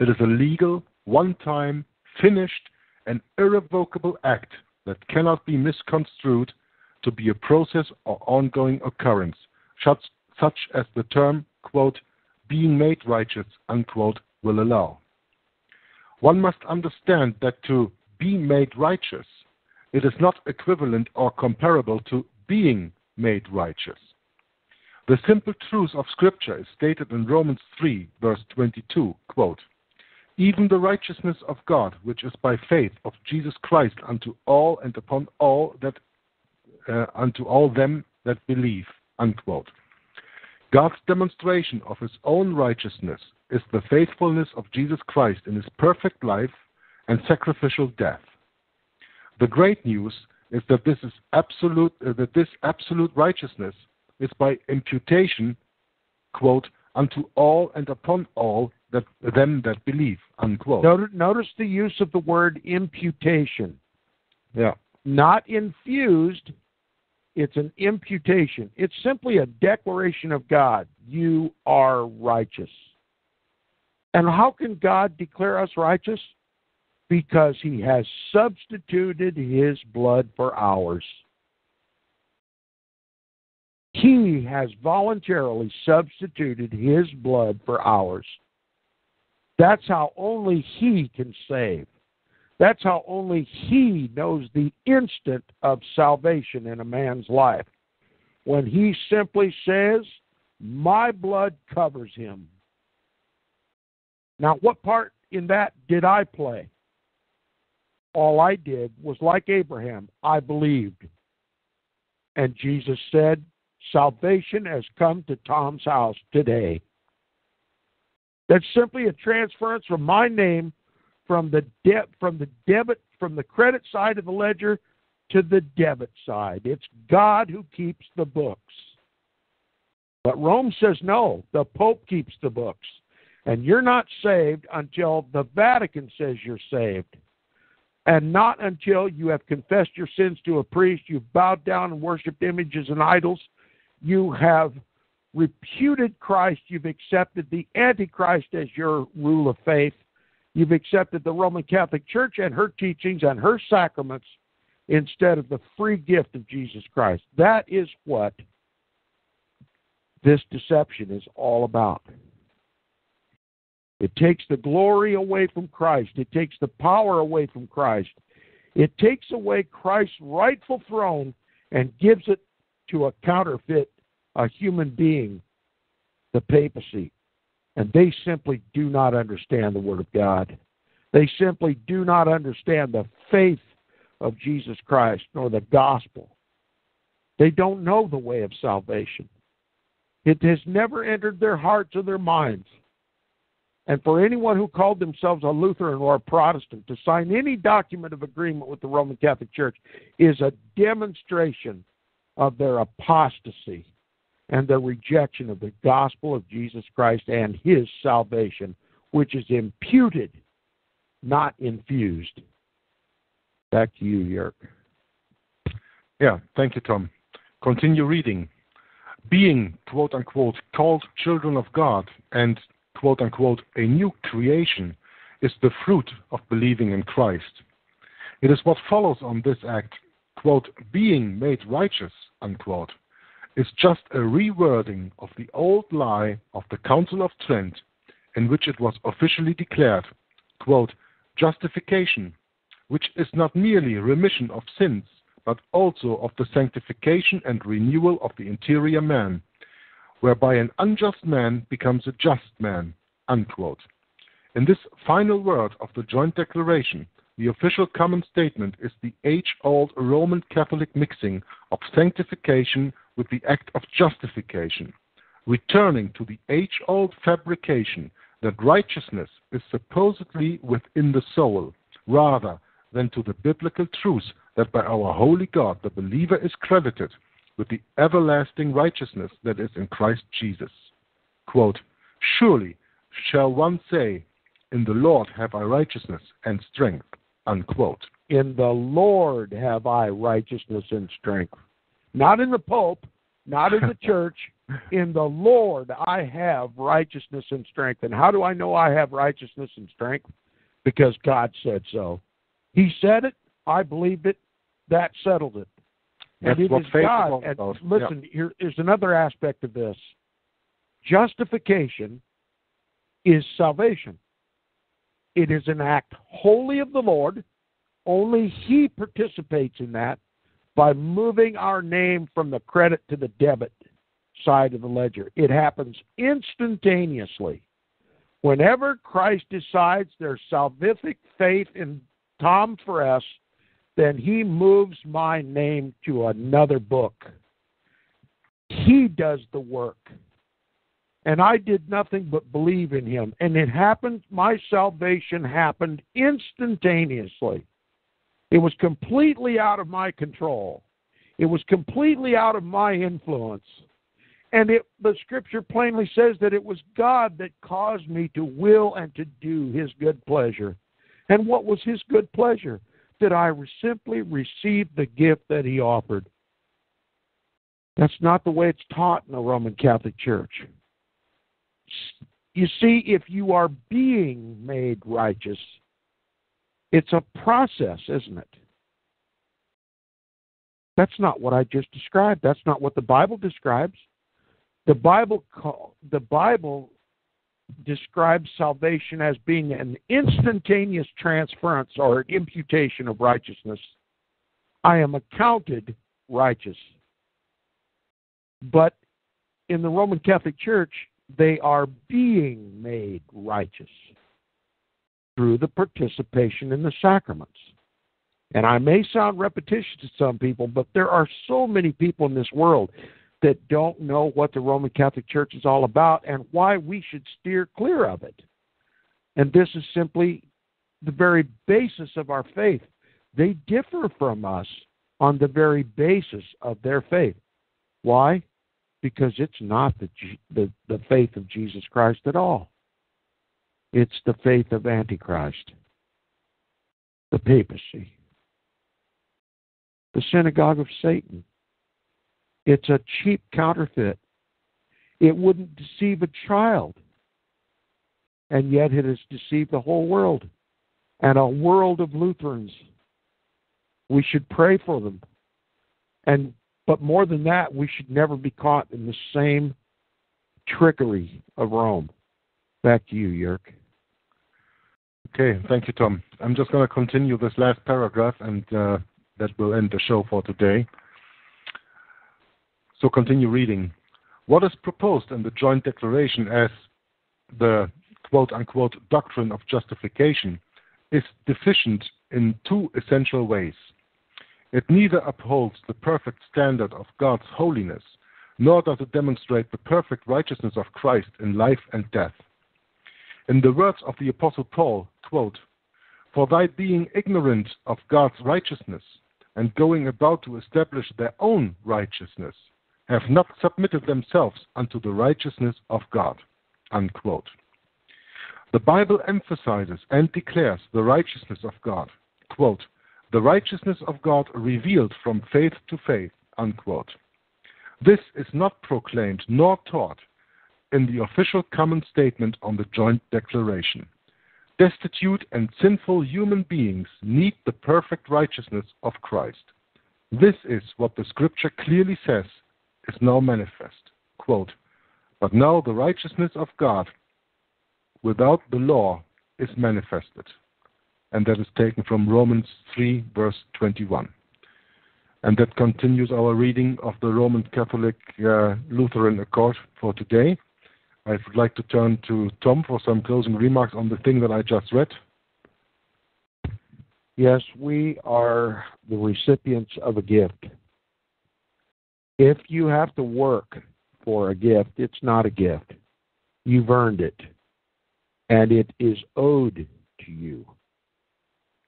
Speaker 2: It is a legal, one time, finished, and irrevocable act that cannot be misconstrued to be a process or ongoing occurrence, such, such as the term, quote, being made righteous, unquote, will allow. One must understand that to be made righteous, it is not equivalent or comparable to being made righteous. The simple truth of Scripture is stated in Romans 3, verse 22, quote, even the righteousness of God, which is by faith of Jesus Christ unto all and upon all that uh, unto all them that believe. Unquote. God's demonstration of his own righteousness is the faithfulness of Jesus Christ in his perfect life and sacrificial death. The great news is that this is absolute uh, that this absolute righteousness is by imputation, quote, unto all and upon all that them that believe, unquote.
Speaker 4: Notice, notice the use of the word imputation.
Speaker 2: Yeah.
Speaker 4: Not infused, it's an imputation. It's simply a declaration of God. You are righteous. And how can God declare us righteous? Because he has substituted his blood for ours. He has voluntarily substituted his blood for ours. That's how only he can save. That's how only He knows the instant of salvation in a man's life. When He simply says, My blood covers him. Now, what part in that did I play? All I did was like Abraham, I believed. And Jesus said, Salvation has come to Tom's house today. That's simply a transference from my name from the debt from the debit from the credit side of the ledger to the debit side. It's God who keeps the books. But Rome says no, the Pope keeps the books. And you're not saved until the Vatican says you're saved. And not until you have confessed your sins to a priest, you've bowed down and worshiped images and idols, you have reputed Christ, you've accepted the Antichrist as your rule of faith, You've accepted the Roman Catholic Church and her teachings and her sacraments instead of the free gift of Jesus Christ. That is what this deception is all about. It takes the glory away from Christ, it takes the power away from Christ, it takes away Christ's rightful throne and gives it to a counterfeit, a human being, the papacy. And they simply do not understand the Word of God. They simply do not understand the faith of Jesus Christ nor the gospel. They don't know the way of salvation. It has never entered their hearts or their minds. And for anyone who called themselves a Lutheran or a Protestant to sign any document of agreement with the Roman Catholic Church is a demonstration of their apostasy and their rejection of the gospel of Jesus Christ and his salvation, which is imputed, not infused. Back to you, Jörg.
Speaker 2: Yeah, thank you, Tom. Continue reading. Being, quote unquote, called children of God and, quote unquote, a new creation is the fruit of believing in Christ. It is what follows on this act, quote, being made righteous, unquote, is just a rewording of the old lie of the Council of Trent in which it was officially declared, quote, justification, which is not merely remission of sins, but also of the sanctification and renewal of the interior man, whereby an unjust man becomes a just man. Unquote. In this final word of the joint declaration, the official common statement is the age old Roman Catholic mixing of sanctification with the act of justification, returning to the age old fabrication that righteousness is supposedly within the soul, rather than to the biblical truth that by our holy God the believer is credited with the everlasting righteousness that is in Christ Jesus. Quote, Surely shall one say, In the Lord have I righteousness and strength. Unquote.
Speaker 4: In the Lord have I righteousness and strength. Not in the Pope, not in the church. In the Lord I have righteousness and strength. And how do I know I have righteousness and strength? Because God said so. He said it, I believed it, that settled it.
Speaker 2: That's
Speaker 4: and it
Speaker 2: what
Speaker 4: is God. And listen, here is another aspect of this. Justification is salvation. It is an act wholly of the Lord. Only He participates in that by moving our name from the credit to the debit side of the ledger. It happens instantaneously. Whenever Christ decides there's salvific faith in Tom Friess, then he moves my name to another book. He does the work. And I did nothing but believe in him. And it happened, my salvation happened instantaneously. It was completely out of my control. It was completely out of my influence. And it, the scripture plainly says that it was God that caused me to will and to do his good pleasure. And what was his good pleasure? That I simply received the gift that he offered. That's not the way it's taught in the Roman Catholic Church. You see, if you are being made righteous, it's a process, isn't it? That's not what I just described. That's not what the Bible describes. The Bible call, the Bible describes salvation as being an instantaneous transference or imputation of righteousness. I am accounted righteous. But in the Roman Catholic Church, they are being made righteous through the participation in the sacraments. And I may sound repetitious to some people, but there are so many people in this world that don't know what the Roman Catholic Church is all about and why we should steer clear of it. And this is simply the very basis of our faith. They differ from us on the very basis of their faith. Why? Because it's not the, the, the faith of Jesus Christ at all. It's the faith of Antichrist, the papacy, the synagogue of Satan. It's a cheap counterfeit. It wouldn't deceive a child. And yet it has deceived the whole world and a world of Lutherans. We should pray for them. And but more than that, we should never be caught in the same trickery of Rome. Back to you, Jörg.
Speaker 2: Okay, thank you, Tom. I'm just going to continue this last paragraph, and uh, that will end the show for today. So continue reading. What is proposed in the joint declaration as the quote unquote doctrine of justification is deficient in two essential ways. It neither upholds the perfect standard of God's holiness, nor does it demonstrate the perfect righteousness of Christ in life and death. In the words of the Apostle Paul, quote, For thy being ignorant of God's righteousness, and going about to establish their own righteousness, have not submitted themselves unto the righteousness of God. Unquote. The Bible emphasizes and declares the righteousness of God. Quote, the righteousness of God revealed from faith to faith. Unquote. This is not proclaimed nor taught in the official common statement on the joint declaration. Destitute and sinful human beings need the perfect righteousness of Christ. This is what the scripture clearly says is now manifest. Quote, but now the righteousness of God without the law is manifested. And that is taken from Romans 3, verse 21. And that continues our reading of the Roman Catholic uh, Lutheran Accord for today. I would like to turn to Tom for some closing remarks on the thing that I just read.
Speaker 4: Yes, we are the recipients of a gift. If you have to work for a gift, it's not a gift. You've earned it, and it is owed to you.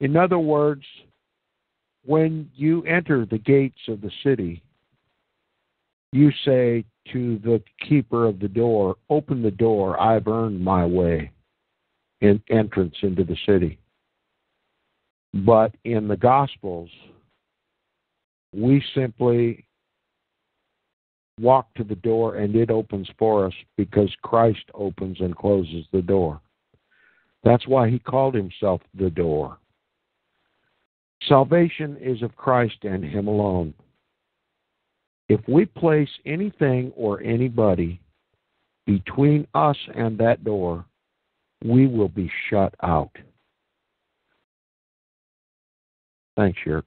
Speaker 4: In other words, when you enter the gates of the city, you say to the keeper of the door, Open the door, I've earned my way in entrance into the city. But in the Gospels, we simply walk to the door and it opens for us because Christ opens and closes the door. That's why he called himself the door. Salvation is of Christ and him alone. If we place anything or anybody between us and that door, we will be shut out. Thanks, Jörg.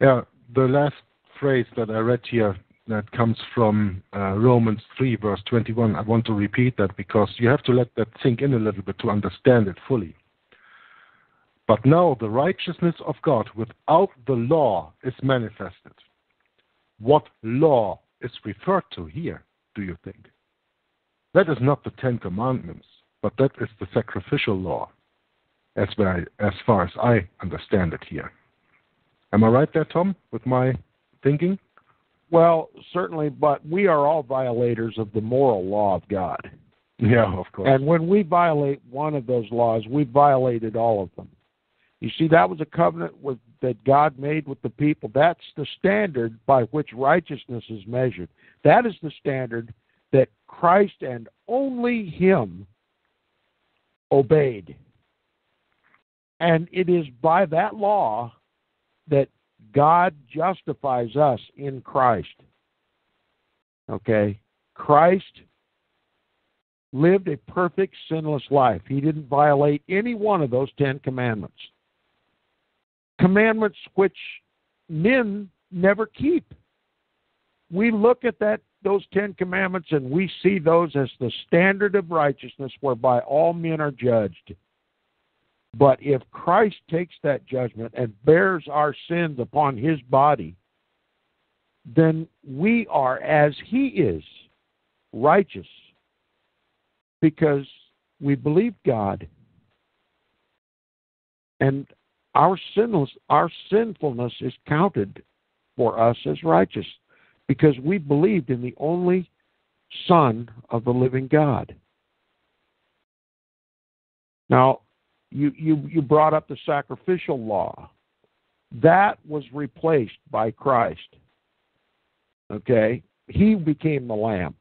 Speaker 2: Yeah, the last phrase that I read here that comes from uh, Romans 3, verse 21. I want to repeat that because you have to let that sink in a little bit to understand it fully. But now the righteousness of God without the law is manifested. What law is referred to here, do you think? That is not the Ten Commandments, but that is the sacrificial law, as, as far as I understand it here. Am I right there, Tom, with my thinking?
Speaker 4: Well, certainly, but we are all violators of the moral law of God.
Speaker 2: Yeah, of course.
Speaker 4: And when we violate one of those laws, we violated all of them. You see, that was a covenant with, that God made with the people. That's the standard by which righteousness is measured. That is the standard that Christ and only Him obeyed. And it is by that law that God justifies us in Christ. Okay? Christ lived a perfect, sinless life. He didn't violate any one of those Ten Commandments commandments which men never keep. We look at that those 10 commandments and we see those as the standard of righteousness whereby all men are judged. But if Christ takes that judgment and bears our sins upon his body, then we are as he is, righteous, because we believe God. And our sinless, our sinfulness is counted for us as righteous because we believed in the only Son of the living God. Now, you, you, you brought up the sacrificial law. That was replaced by Christ. Okay? He became the lamb,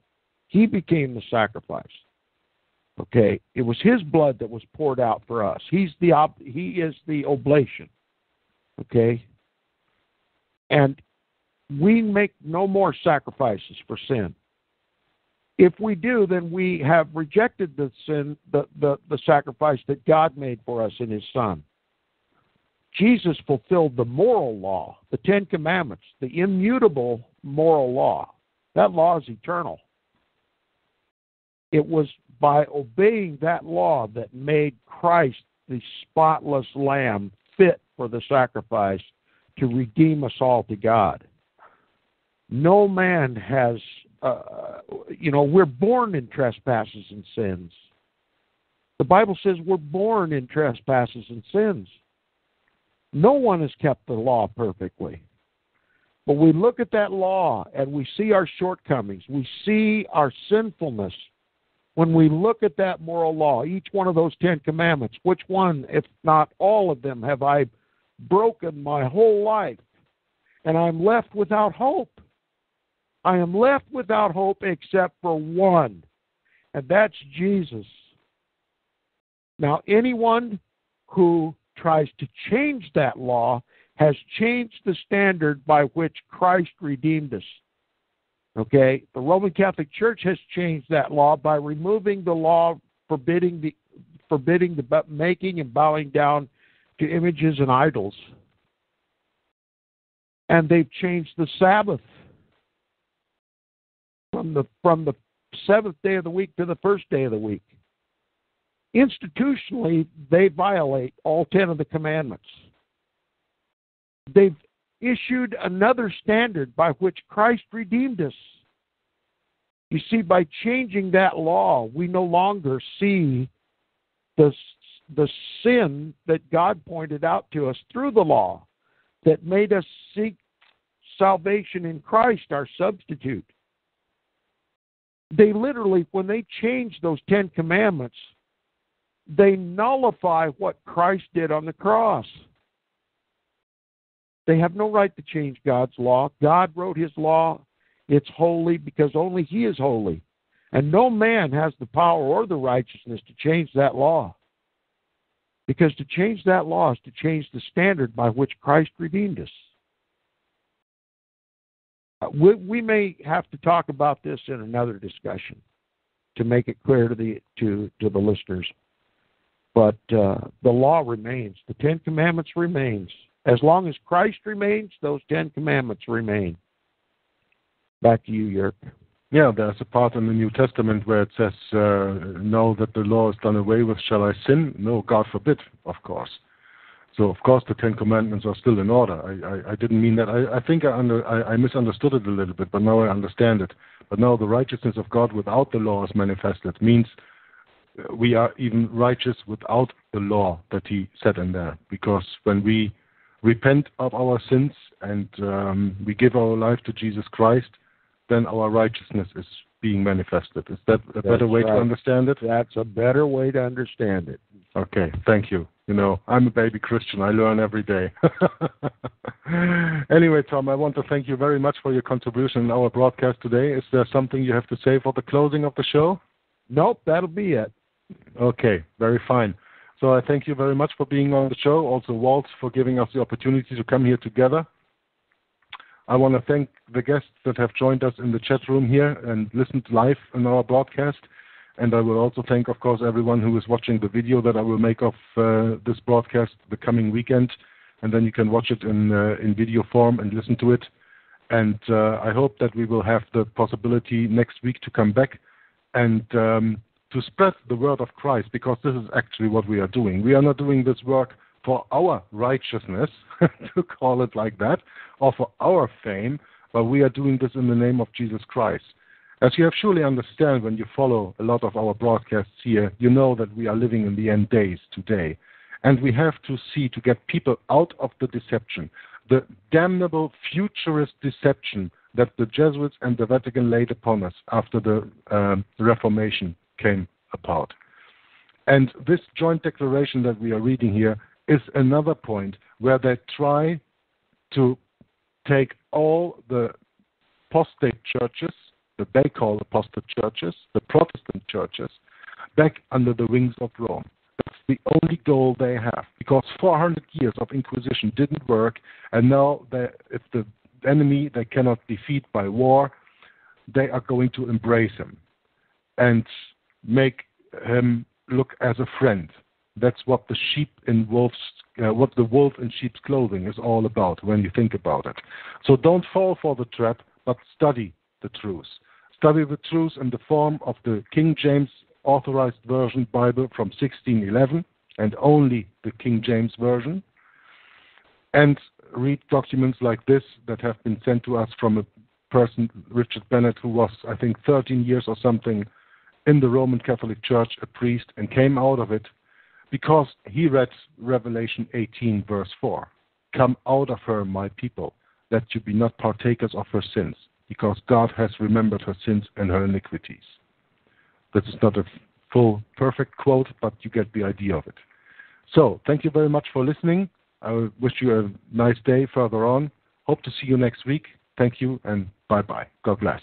Speaker 4: He became the sacrifice. Okay, it was his blood that was poured out for us. He's the op- he is the oblation. Okay? And we make no more sacrifices for sin. If we do, then we have rejected the sin, the, the, the sacrifice that God made for us in his Son. Jesus fulfilled the moral law, the Ten Commandments, the immutable moral law. That law is eternal. It was by obeying that law that made Christ the spotless lamb fit for the sacrifice to redeem us all to God. No man has, uh, you know, we're born in trespasses and sins. The Bible says we're born in trespasses and sins. No one has kept the law perfectly. But we look at that law and we see our shortcomings. We see our sinfulness. When we look at that moral law, each one of those Ten Commandments, which one, if not all of them, have I broken my whole life? And I'm left without hope. I am left without hope except for one, and that's Jesus. Now, anyone who tries to change that law has changed the standard by which Christ redeemed us. Okay? The Roman Catholic Church has changed that law by removing the law forbidding the forbidding the making and bowing down to images and idols. And they've changed the Sabbath from the from the seventh day of the week to the first day of the week. Institutionally, they violate all ten of the commandments. They've issued another standard by which Christ redeemed us. You see, by changing that law, we no longer see the, the sin that God pointed out to us through the law that made us seek salvation in Christ, our substitute. They literally, when they change those Ten Commandments, they nullify what Christ did on the cross. They have no right to change God's law. God wrote his law. It's holy because only he is holy. And no man has the power or the righteousness to change that law. Because to change that law is to change the standard by which Christ redeemed us. Uh, we, we may have to talk about this in another discussion to make it clear to the to to the listeners. But uh, the law remains. The Ten Commandments remains. As long as Christ remains, those Ten Commandments remain. Back to you, Jörg.
Speaker 2: Yeah, there's a part in the New Testament where it says, uh, "Now that the law is done away with, shall I sin?" No, God forbid, of course. So, of course, the Ten Commandments are still in order. I, I, I didn't mean that. I, I think I, under, I, I misunderstood it a little bit, but now I understand it. But now the righteousness of God without the law is manifested means we are even righteous without the law that He set in there. Because when we repent of our sins and um, we give our life to Jesus Christ, then our righteousness is being manifested. Is that a
Speaker 4: That's
Speaker 2: better way
Speaker 4: right.
Speaker 2: to understand it?
Speaker 4: That's a better way to understand it.
Speaker 2: Okay, thank you. You know, I'm a baby Christian. I learn every day. anyway, Tom, I want to thank you very much for your contribution in our broadcast today. Is there something you have to say for the closing of the show?
Speaker 4: Nope, that'll be it.
Speaker 2: Okay, very fine. So I thank you very much for being on the show. Also, Walt, for giving us the opportunity to come here together. I want to thank the guests that have joined us in the chat room here and listened live in our broadcast. And I will also thank, of course, everyone who is watching the video that I will make of uh, this broadcast the coming weekend. And then you can watch it in, uh, in video form and listen to it. And uh, I hope that we will have the possibility next week to come back and um, to spread the word of Christ because this is actually what we are doing. We are not doing this work for our righteousness, to call it like that, or for our fame, but we are doing this in the name of Jesus Christ. As you have surely understand when you follow a lot of our broadcasts here, you know that we are living in the end days today. And we have to see to get people out of the deception, the damnable futurist deception that the Jesuits and the Vatican laid upon us after the um, Reformation came apart. And this joint declaration that we are reading here is another point where they try to take all the apostate churches, that they call apostate churches, the Protestant churches, back under the wings of Rome. That's the only goal they have, because 400 years of Inquisition didn't work, and now they, if the enemy they cannot defeat by war, they are going to embrace him and make him look as a friend. That's what the sheep in wolf's, uh, what the wolf in sheep's clothing is all about when you think about it. So don't fall for the trap, but study the truth. Study the truth in the form of the King James Authorized Version Bible from 1611 and only the King James Version. And read documents like this that have been sent to us from a person, Richard Bennett, who was, I think, 13 years or something in the Roman Catholic Church, a priest, and came out of it because he read Revelation 18, verse 4. Come out of her, my people, that you be not partakers of her sins, because God has remembered her sins and her iniquities. This is not a full, perfect quote, but you get the idea of it. So, thank you very much for listening. I wish you a nice day further on. Hope to see you next week. Thank you and bye bye. God bless.